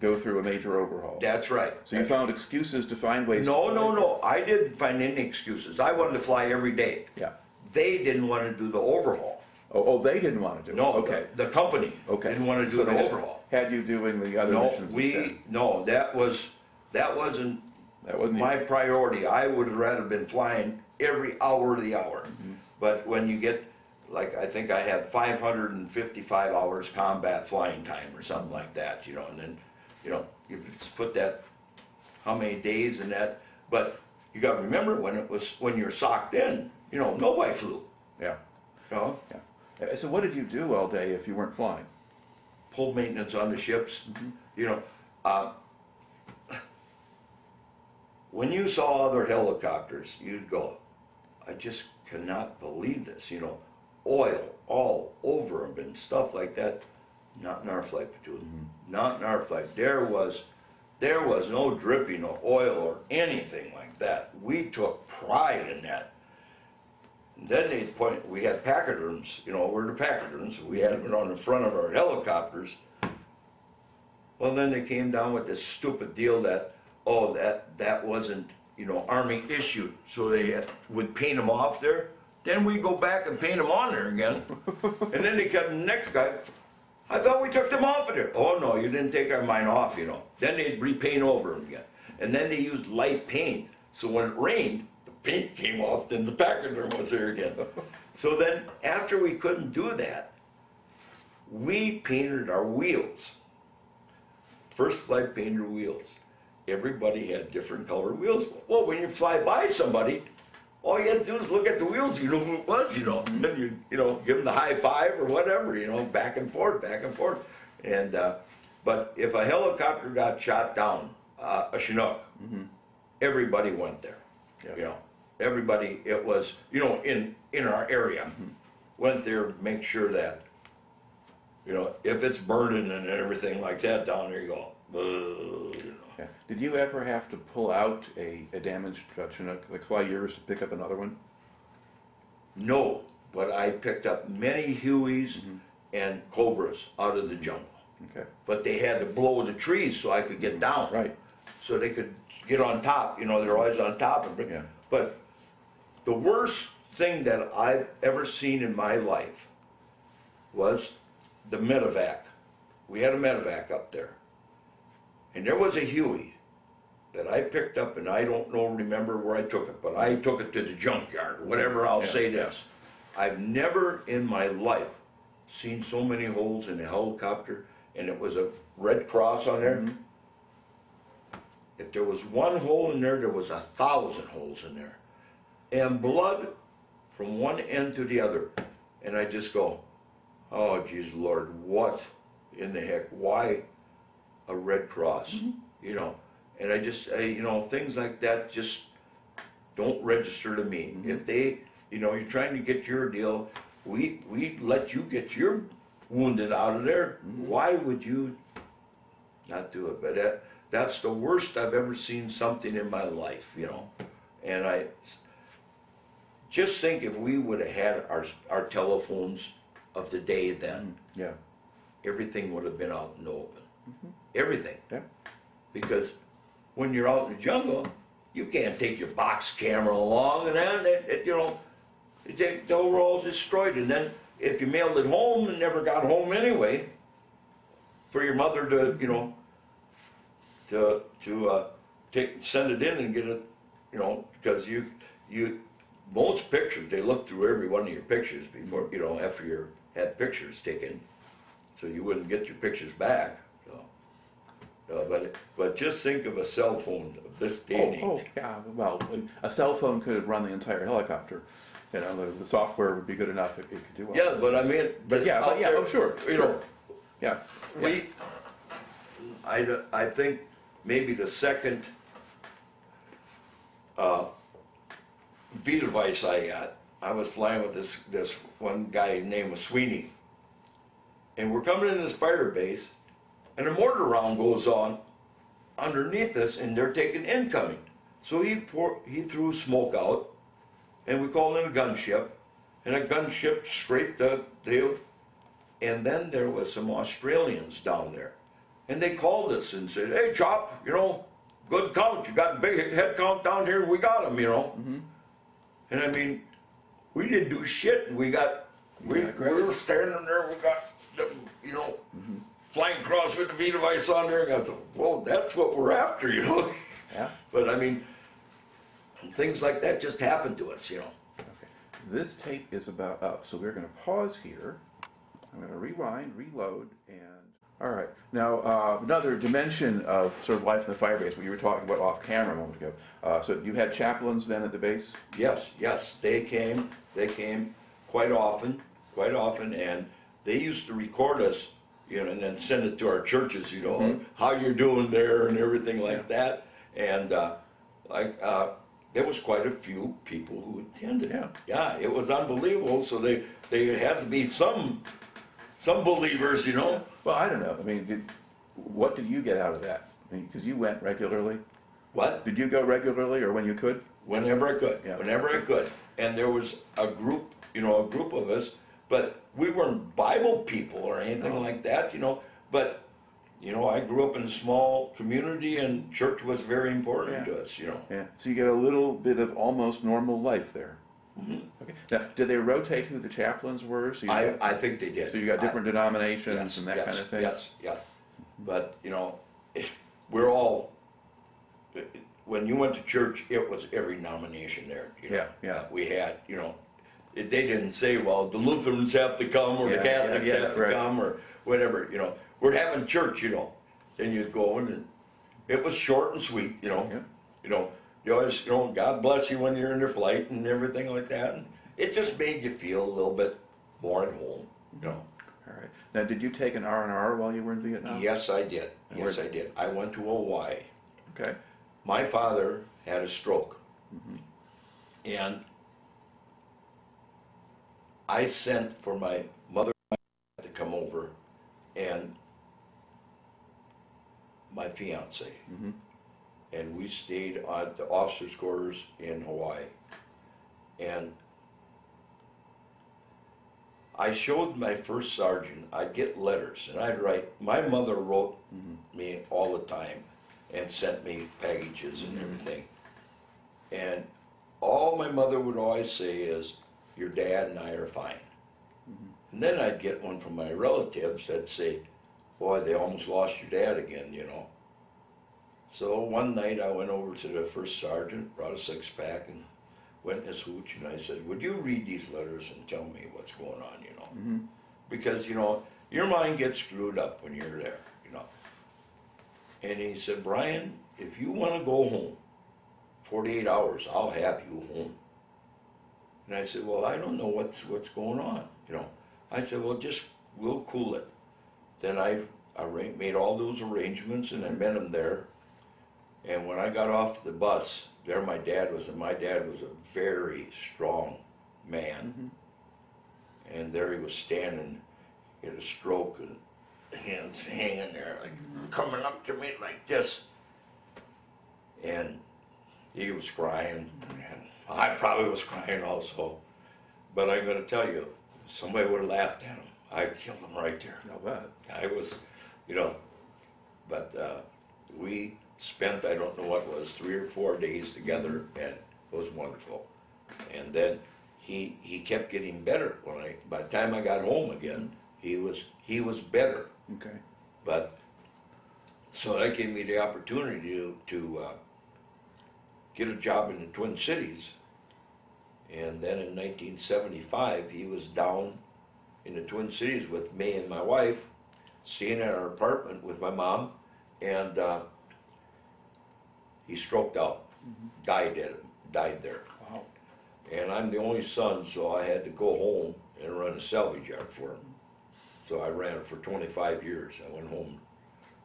go through a major overhaul. That's right. So you found excuses to find ways. no, no, no. I didn't find any excuses. I wanted to fly every day. Yeah. They didn't want to do the overhaul. Oh, oh, they didn't want to do No, it. Okay. the, the company Okay. didn't want to do So they just overhaul. Had you doing the other No, missions we instead? no. That was that wasn't That wasn't my you. priority. I would have rather been flying every hour of the hour. Mm-hmm. But when you get, like, I think I had 555 hours combat flying time or something like that, you know, and then, you know, you just put that, how many days in that. But you got to remember when it was, when you're socked in, you know, nobody flew, Yeah. you know, Yeah. Uh, So what did you do all day if you weren't flying? pull maintenance on the ships, Mm-hmm. you know. Uh, when you saw other helicopters, you'd go, I just cannot believe this, you know, oil all over them and stuff like that. Not in our flight platoon. Mm-hmm. Not in our flight. There was, there was no dripping of oil or anything like that. We took pride in that. Then they point. We had pachyderms. You know, we're the pachyderms. We had them on the front of our helicopters. Well, then they came down with this stupid deal that oh that that wasn't you know army issued, so they had, would paint them off there. Then we go back and paint them on there again, and then they come the next guy. I thought we took them off of there. Oh no, you didn't take our mine off, you know. Then they'd repaint over them again, and then they used light paint. So when it rained, paint came off. Then the pachyderm was there again. So then after we couldn't do that, we painted our wheels. First flight painted wheels. Everybody had different color wheels. Well, when you fly by somebody, all you had to do is look at the wheels. You know who it was. You know, and then you you know give them the high five or whatever. You know, back and forth, back and forth. And uh, but if a helicopter got shot down, uh, a Chinook, everybody went there. Yeah. You know, everybody. It was you know in in our area went there to make sure that you know, if it's burning and everything like that down there, you go, you know. Yeah. Did you ever have to pull out a, a damaged uh, Chinook, like fly yours to pick up another one? No, but I picked up many Hueys and Cobras out of the jungle. Okay. But they had to blow the trees so I could get down. Right. So they could get on top. You know, they're always on top. And bring, Yeah. But the worst thing that I've ever seen in my life was the medevac. We had a medevac up there. And there was a Huey that I picked up, and I don't know, remember where I took it, but I took it to the junkyard, whatever, I'll Yeah, say this. I've never in my life seen so many holes in a helicopter, and it was a red cross on there. Mm-hmm. If there was one hole in there, there was a thousand holes in there. And blood from one end to the other. And I just go, oh, geez, Lord, what in the heck? Why a Red Cross? Mm-hmm. You know, and I just, I, you know, things like that just don't register to me. Mm-hmm. If they, you know, you're trying to get your deal, we, we let you get your wounded out of there. Mm-hmm. Why would you not do it? But that, that's the worst I've ever seen something in my life, you know. And I just think if we would have had our, our telephones of the day then, Yeah, everything would have been out in the open. Everything. yeah, Because when you're out in the jungle, you can't take your box camera along and then, it, it, you know, they, they were all destroyed. And then if you mailed it home and never got home anyway, for your mother to, you know, to, to, uh, take, send it in and get it, you know, because you, you, most pictures, they look through every one of your pictures before, you know, after you had pictures taken. So you wouldn't get your pictures back, so. Uh, but, but just think of a cell phone of this day and age. Oh, oh, yeah, well, a cell phone could run the entire helicopter. You know, the, the software would be good enough, it, it could do all Yeah, but I mean, But yeah, but yeah, there, oh, sure, You sure. know, Yeah, we, I, I think maybe the second, uh, Device I got, I was flying with this, this one guy named Sweeney. And we're coming in this fire base, and a mortar round goes on underneath us, and they're taking incoming. So he pour, he threw smoke out, and we called in a gunship, and a gunship scraped the deal. And then there was some Australians down there, and they called us and said, "Hey, Chop, you know, good count. You got a big head count down here, and we got them, you know." Mm-hmm. And I mean, we didn't do shit. We got, we, we were standing there. We got, the, you know, mm-hmm. flying cross with the V device on there. And I thought, well, that's what we're after, you know. yeah, But I mean, things like that just happen to us, you know. okay. This tape is about up, so we're gonna pause here. I'm gonna rewind, reload, and, all right. Now, uh, another dimension of sort of life in the fire base, what you were talking about off camera a moment ago. Uh, so you had chaplains then at the base? Yes, yes, they came, they came quite often, quite often, and they used to record us, you know, and then send it to our churches, you know, how you're doing there and everything like that. And, uh, like, uh, there was quite a few people who attended. Yeah. Yeah, it was unbelievable, so they, they had to be some, some believers, you know? Well, I don't know. I mean, did, what did you get out of that? I mean, because you went regularly. What? Did you go regularly or when you could? whenever I could, Yeah. whenever I could. And there was a group, you know, a group of us, but we weren't Bible people or anything No. like that, you know. But you know, I grew up in a small community, and church was very important Yeah. to us, you know. Yeah. So you get a little bit of almost normal life there. Mm-hmm. Okay. Now, did they rotate who the chaplains were? So you, I, I think they did. so you got I- different denominations yes, and that yes, kind of thing. Yes, yeah. But you know, we're all. When you went to church, it was every nomination there. You know, Yeah, yeah. We had, you know, it, they didn't say, well, the Lutherans have to come or Yeah, the Catholics yeah, yeah, have to right. come or whatever. You know, we're having church. You know, then you'd go in and it was short and sweet. You know, you know, you always, you know, God bless you when you're in your flight and everything like that. And it just made you feel a little bit more at home. You know. All right. Now, did you take an R and R while you were in Vietnam? Yes, I did. And Yes, I did. I went to Hawaii. Okay. My father had a stroke. Mm-hmm. And I sent for my mother to come over and my fiance. Mm-hmm. And we stayed at the officers' quarters in Hawaii. And I showed my first sergeant, I'd get letters and I'd write, my mother wrote me all the time and sent me packages and mm-hmm. everything. And all my mother would always say is, your dad and I are fine. Mm-hmm. And then I'd get one from my relatives that'd say, boy, they almost lost your dad again, you know. So one night I went over to the first sergeant, brought a six pack, and went in his hooch, and I said, "Would you read these letters and tell me what's going on?" You know, Mm-hmm. because you know your mind gets screwed up when you're there. You know. And he said, "Brian, if you want to go home, 48 hours, I'll have you home." And I said, "Well, I don't know what's what's going on." You know. I said, "Well, just we'll cool it." Then I arra- made all those arrangements, and I met him there. And when I got off the bus, there my dad was, and my dad was a very strong man. And there he was standing, he had a stroke and hands hanging there, like coming up to me like this. And he was crying, and I probably was crying also. But I'm going to tell you, somebody would have laughed at him. I killed him right there. Not bad. I was, you know, but uh, we spent, I don't know what it was, three or four days together, and it was wonderful. And then he he kept getting better. When I by the time I got home again, he was he was better. Okay. But so that gave me the opportunity to to uh, get a job in the Twin Cities. And then in 1975, he was down in the Twin Cities with me and my wife, staying at our apartment with my mom, and uh, he stroked out, died at died there. Wow. And I'm the only son, so I had to go home and run a salvage yard for him. So I ran for 25 years. I went home,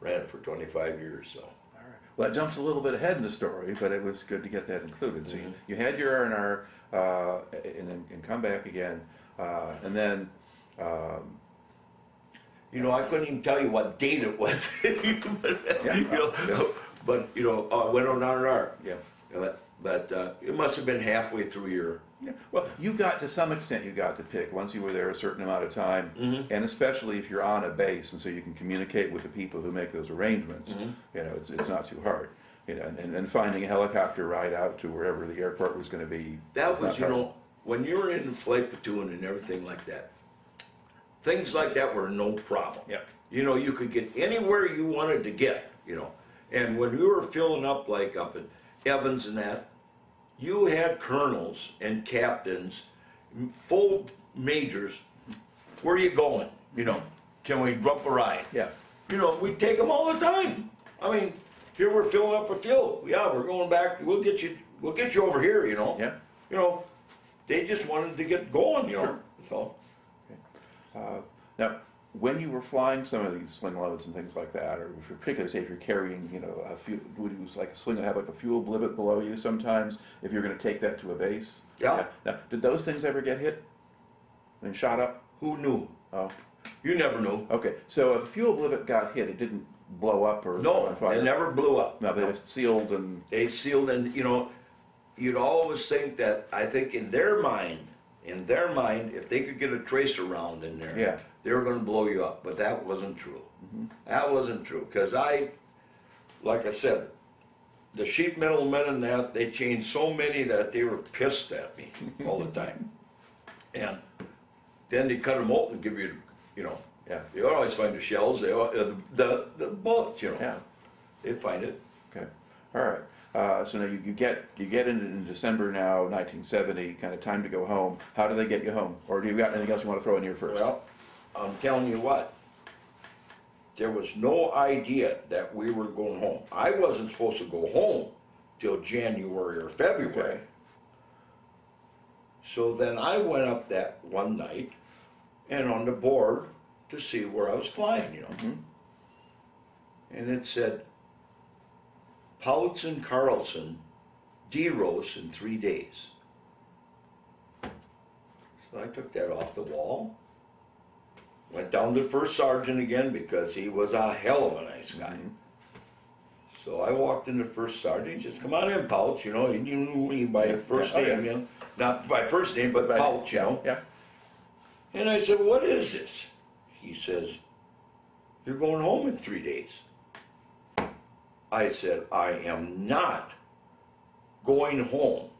ran for 25 years. So All right. Well, that jumps a little bit ahead in the story, but it was good to get that included. So you, Mhm. you had your R and R, uh, and then and come back again, uh, and then um, you know, I couldn't even tell you what date it was. Yeah. you know, Yeah. But you know, I went on R and R. yeah. But, but uh, it must have been halfway through your. Yeah. Well, you got to some extent. You got to pick once you were there a certain amount of time, Mhm. and especially if you're on a base, and so you can communicate with the people who make those arrangements. Mhm. You know, it's, it's not too hard. You know, and, and, finding a helicopter ride out to wherever the airport was going to be. That was was, you hard. know, when you were in flight platoon and everything like that, things like that were no problem. Yeah. You know, you could get anywhere you wanted to get, you know. And when we were filling up, like up at Evans and that, you had colonels and captains, full majors. Where are you going? You know, can we bump a ride? Yeah. You know, we take them all the time. I mean, here we're filling up a fuel. Yeah, we're going back. We'll get you. We'll get you over here. You know. Yeah. You know, they just wanted to get going. You know. Sure. So Uh, now, when you were flying some of these sling loads and things like that, or if you're particularly say if you're carrying, you know, a fuel, would you like a sling have like a fuel blivet below you sometimes if you're going to take that to a base? Yeah. Now, did those things ever get hit and shot up? who knew? Oh, You never knew. okay. So if a fuel blivet got hit, it didn't blow up or No, fire. it never blew up. No, they just sealed and They sealed, and you know, you'd always think that. I think in their mind, in their mind, if they could get a tracer round in there, Yeah. They were going to blow you up. But that wasn't true. That wasn't true because I, like I said, the sheet metal men and that they changed so many that they were pissed at me all the time, and then they cut them open and give you, you know, yeah, you always find the shells, they uh, the the bullets, you know, yeah. they find it. Okay, all right. Uh, so now you, you get you get in, in December now, 1970, kind of time to go home. How do they get you home, or do you got anything else you want to throw in here first? Well, I'm telling you what, there was no idea that we were going home. I wasn't supposed to go home till January or February. Okay. So then I went up that one night and on the board to see where I was flying, you know. Mhm. And it said, Pautz and Carlson, DEROS in three days. So I took that off the wall. Went down to first sergeant again because he was a hell of a nice guy. Mhm. So I walked into first sergeant. He says, "Come on in, Pautz." You know, he knew me by Yeah, first yeah, oh, name, you know, not by first name, but by Pautz. You know. Yeah. And I said, "What is this?" He says, "You're going home in three days." I said, "I am not going home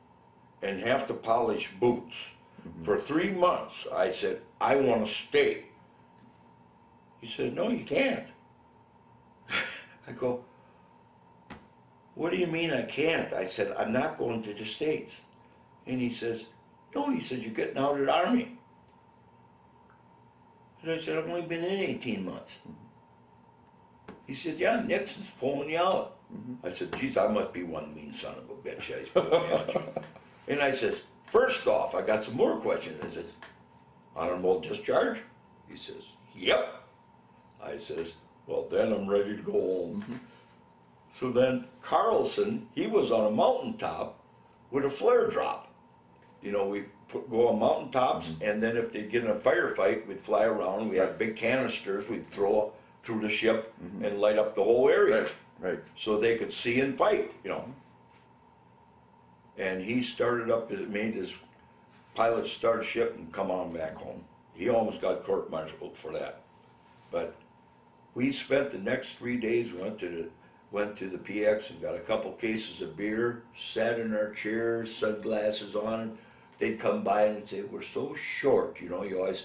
and have to polish boots for three months." I said, "I want to stay." He said, "No, you can't." I go, What do you mean I can't? I said, I'm not going to the States. And he says, No, he said, You're getting out of the Army. And I said, I've only been in 18 months. He said, Yeah, Nixon's pulling you out. Mm-hmm. I said, Geez, I must be one mean son of a bitch he's pulling me out. and I says, First off, I got some more questions. I said, Honorable discharge? He says, Yep. I says, Well, then I'm ready to go home. Mm-hmm. So then Carlson, he was on a mountaintop with a flare drop. You know, we put, go on mountaintops, mm-hmm. and then if they get in a firefight, we'd fly around. We had big canisters we'd throw through the ship mm-hmm. and light up the whole area Right, right. so they could see and fight, you know. And he started up, his- made his pilot start ship and come on back home. He almost got court-martialed for that. But we spent the next three days, we went to the, went to the PX and got a couple cases of beer, sat in our chairs, sunglasses on. They'd come by and say, we're so short, you know, you always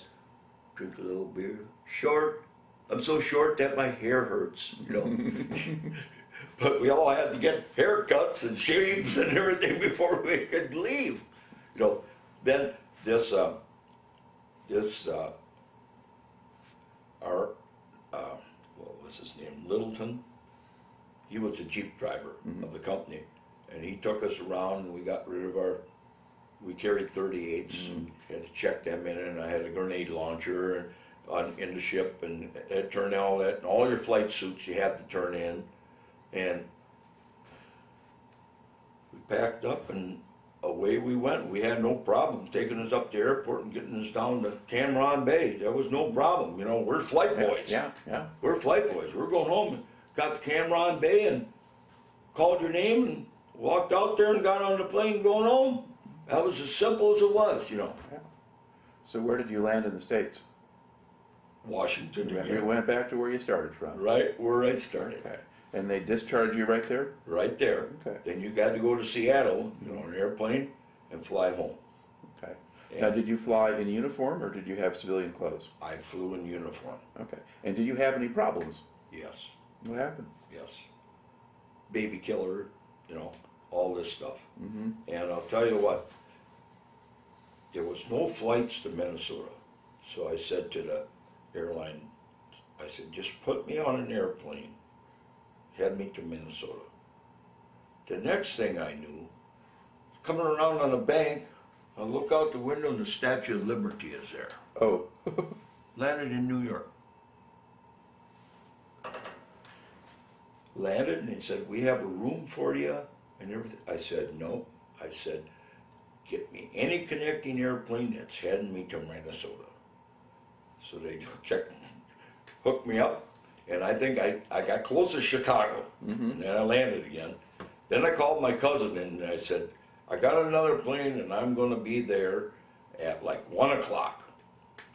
drink a little beer. Short, I'm so short that my hair hurts, you know. but we all had to get haircuts and shaves and everything before we could leave. You know, then this uh, this uh, our was his name Littleton. He was a jeep driver mm-hmm. of the company, and he took us around and we got rid of our. We carried 38s mm-hmm. and had to check them in, and I had a grenade launcher on in the ship, and it turned all that. And all your flight suits you had to turn in, and we packed up and away we went. We had no problem taking us up to the airport and getting us down to Cam Ranh Bay. There was no problem. You know, we're flight boys. Yeah, yeah. We're flight boys. We're going home got to Cam Ranh Bay and called your name and walked out there and got on the plane going home. That was as simple as it was, you know. Yeah. So where did you land in the States? Washington You again. went back to where you started from. Right where I started. Okay. And they discharge you right there? Right there. Okay. Then you got to go to Seattle, you know, on an airplane and fly home. Okay. Now, did you fly in uniform or did you have civilian clothes? I flew in uniform. Okay. And did you have any problems? Yes. What happened? Yes. Baby killer, you know, all this stuff. Mm-hmm. And I'll tell you what, there was no flights to Minnesota. So I said to the airline, I said, just put me on an airplane, head me to Minnesota. The next thing I knew, coming around on a bank, I look out the window and the Statue of Liberty is there. Oh, Landed in New York. Landed and they said, We have a room for you and everything. I said, No. I said, Get me any connecting airplane that's heading me to Minnesota. So they checked, hooked me up, and I think I, I got close to Chicago. Mm-hmm. And then I landed again. Then I called my cousin and I said, I got another plane and I'm going to be there at like 1 o'clock.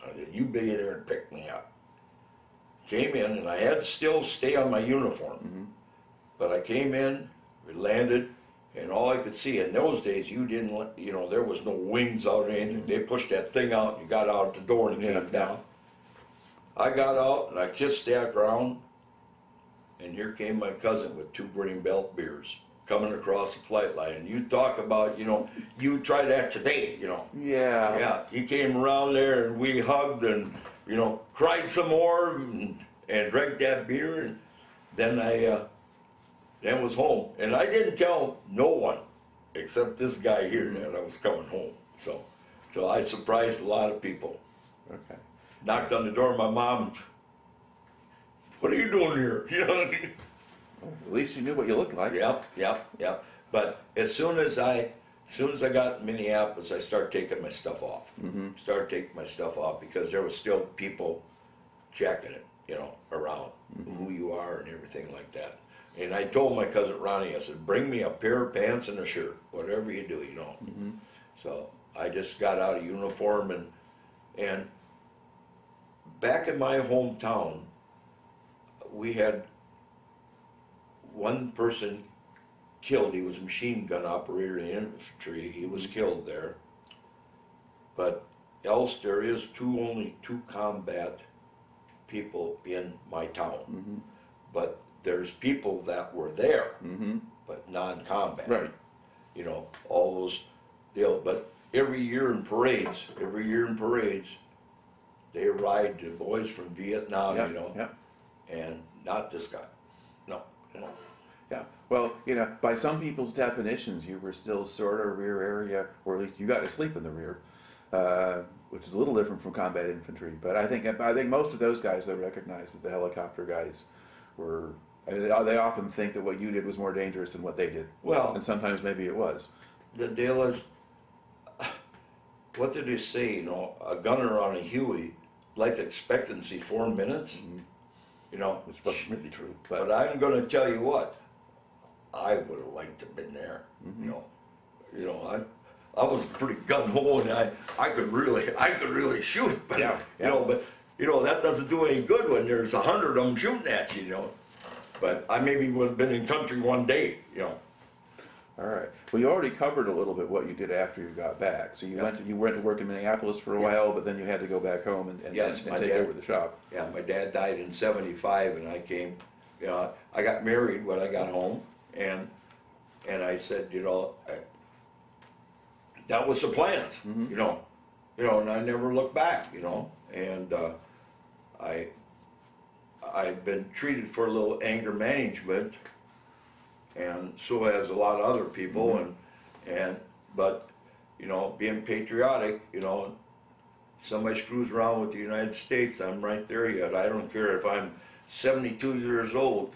I said, You be there and pick me up. Came in and I had to still stay on my uniform. Mm-hmm. But I came in, we landed, and all I could see in those days, you didn't, you know, there was no wings out or anything. Mm-hmm. They pushed that thing out and you got out the door and Yeah. came down. I got out and I kissed that ground, and here came my cousin with two Grain Belt beers coming across the flight line. And you talk about, you know, you try that today, you know. yeah. Yeah, he came around there and we hugged and, you know, cried some more and, and drank that beer and then I, uh, then was home. And I didn't tell no one except this guy here that I was coming home. So, so I surprised a lot of people. Okay. Knocked on the door of my mom. What are you doing here? You know? At least you knew what you looked like. Yep, yep, yep. But as soon as I, as soon as I got in Minneapolis, I started taking my stuff off. Mm-hmm. Started taking my stuff off because there was still people checking it, you know, around who you are and everything like that. And I told my cousin Ronnie, I said, bring me a pair of pants and a shirt, whatever you do, you know. So I just got out of uniform and and back in my hometown, we had one person killed. He was a machine gun operator in the infantry. He was killed there. But else there is two only two combat people in my town. But there's people that were there Mm-hmm. but non-combat. Right. You know, all those, know, but every year in parades, every year in parades, they ride the boys from Vietnam, you know, and not this guy. No, no. yeah. Well, you know, by some people's definitions, you were still sort of rear area, or at least you got to sleep in the rear, uh, which is a little different from combat infantry. But I think I think most of those guys they recognize that the helicopter guys were. I mean, They they often think that what you did was more dangerous than what they did. Well- and sometimes maybe it was. The deal is, what did they say, you know, a gunner on a Huey, life expectancy four minutes? You know, it's wasn't really true. But But I'm gonna tell you what, I would have liked to have been there, Mm-hmm. you know, you know, I, I was pretty gun ho and I, I could really, I could really shoot, but, Yeah, you know, but, you know, that doesn't do any good when there's a hundred of them shooting at you, you know? But I maybe would have been in country one day, you know, all right. Well, you already covered a little bit what you did after you got back. So you Yeah. went to, you went to work in Minneapolis for a Yeah. while, but then you had to go back home and, and, Yes, and my take dad- over the shop. yeah, my dad died in seventy-five and I came, you know, I got married when I got home and, and I said, you know, I, that was the plans, you know, you know, and I never looked back, you know, and, uh, I, I've been treated for a little anger management and so has a lot of other people and, and, but, you know, being patriotic, you know, somebody screws around with the United States, I'm right there yet. I don't care if I'm seventy-two years old,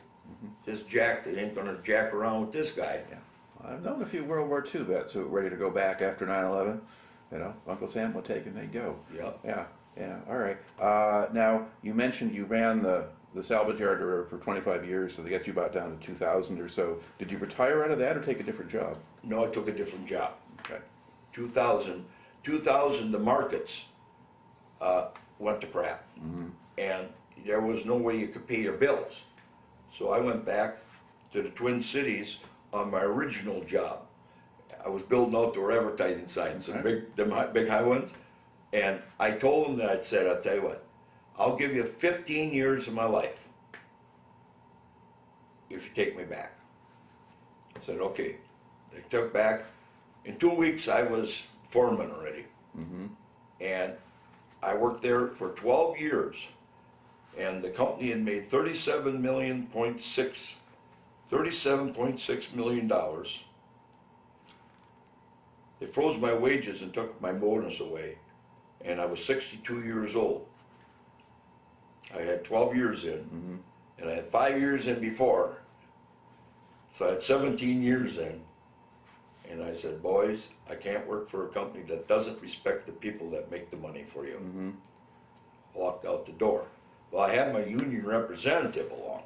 this jack, they ain't gonna jack around with this guy. Yeah. I've known a few World War II vets who were ready to go back after 9/11. You know, Uncle Sam will take and they'd go. Yeah. Yeah, yeah. All right. Uh, now you mentioned you ran the the salvage yard for 25 years, so they got you about down to 2,000 or so. Did you retire out of that or take a different job? No, I took a different job. Okay. 2000, 2000, the markets uh, went to crap. And there was no way you could pay your bills. So I went back to the Twin Cities on my original job. I was building outdoor advertising signs, the Okay. big, the big high ones. And I told them that I'd said, I'll tell you what, I'll give you 15 years of my life if you take me back. I said, okay. They took back. In two weeks, I was foreman already. Mm-hmm. And I worked there for 12 years. And the company had made 37 million point six, 37.6 million dollars. They froze my wages and took my bonus away. And I was 62 years old. I had 12 years in, and I had five years in before. So I had 17 years in. And I said, boys, I can't work for a company that doesn't respect the people that make the money for you. Walked out the door. Well, I had my union representative along,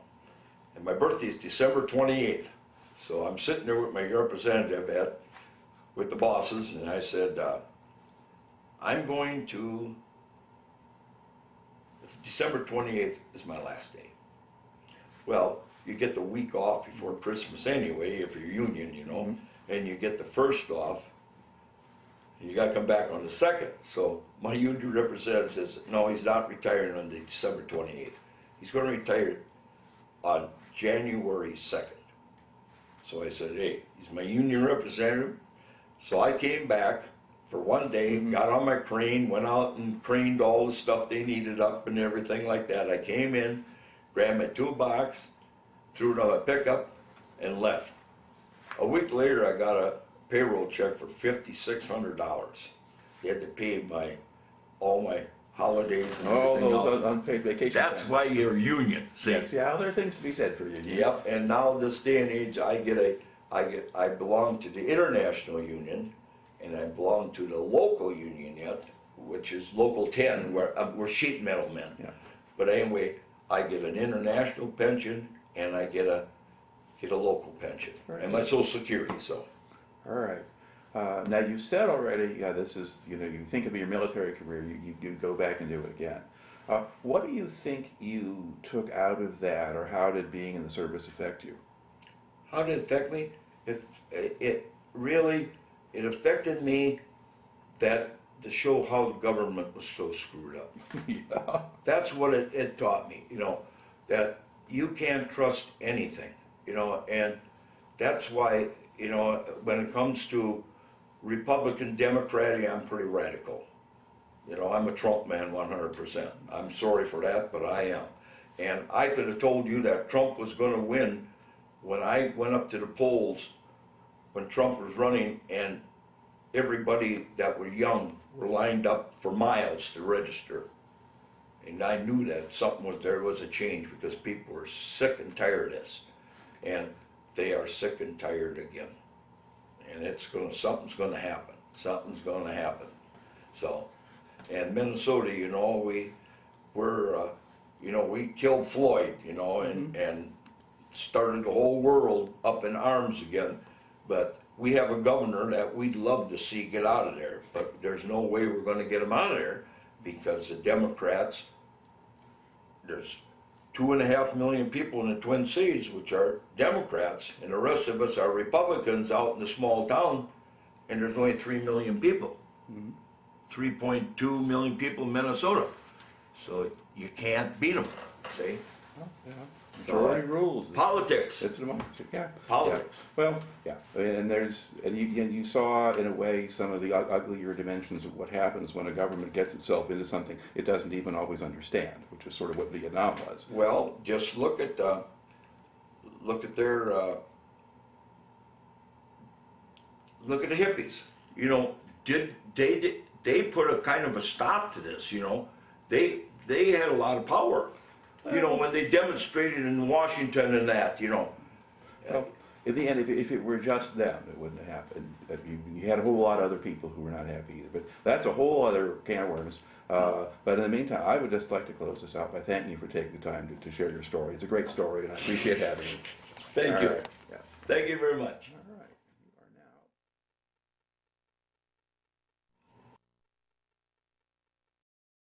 and my birthday is December 28th. So I'm sitting there with my representative at, with the bosses, and I said, uh, I'm going to, December 28th is my last day. Well, you get the week off before Christmas anyway, if you're union, you know, mm-hmm. and you get the first off. and You gotta come back on the second. So my union representative says, no, he's not retiring on the December twenty-eighth. He's gonna retire on January second. So I said, hey, he's my union representative. So I came back for one day, mm-hmm. got on my crane, went out and craned all the stuff they needed up and everything like that. I came in, grabbed my toolbox, threw it on my pickup, and left. A week later, I got a payroll check for fifty-six hundred dollars. They had to pay my, all my holidays and All those unpaid vacations. That's why you're union, see? Yes, yeah, there are things to be said for unions. Yep, and now this day and age, I get a, I get, I belong to the international union, and I belong to the local union yet, which is local ten, where, uh, we're sheet metal men. Yeah. But anyway, I get an international pension, and I get a, get a local pension, and my social security, so. All right. Uh, now you said already, yeah, this is you know you think of your military career, you, you, you go back and do it again. Uh, what do you think you took out of that, or how did being in the service affect you? How did it affect me? It, it really, it affected me that, to show how the government was so screwed up. yeah. that's what it, it taught me, you know, that you can't trust anything, you know, and that's why, you know, when it comes to Republican, Democrat, I'm pretty radical. You know, I'm a Trump man one hundred percent. I'm sorry for that, but I am. And I could have told you that Trump was gonna win when I went up to the polls, when Trump was running, and everybody that were young were lined up for miles to register. And I knew that something was, there was a change because people were sick and tired of this. And they are sick and tired again. And it's gonna, something's gonna happen, something's gonna happen. So, and Minnesota, you know, we, we're, uh, you know, we killed Floyd, you know, and, and started the whole world up in arms again. But we have a governor that we'd love to see get out of there, but there's no way we're gonna get him out of there because the Democrats, there's two and a half million people in the Twin Cities, which are Democrats, and the rest of us are Republicans out in the small town, and there's only three million people. Three point two million people in Minnesota. So you can't beat them, see? Majority rules. Politics. It's a democracy, yeah. Politics. Yeah. Well, yeah, and there's, and you, and you saw in a way some of the uglier dimensions of what happens when a government gets itself into something it doesn't even always understand, which is sort of what Vietnam was. Well, just look at uh, look at their uh, look at the hippies. You know, did they did, they put a kind of a stop to this? You know, they they had a lot of power. You know, when they demonstrated in Washington and that. You know, Well, in the end, if, if it were just them, it wouldn't have happened. That You, you had a whole lot of other people who were not happy either. But that's a whole other can of worms. Uh, but in the meantime, I would just like to close this out by thanking you for taking the time to, to share your story. It's a great story, and I appreciate having you. thank All you, right. Yeah. thank you very much.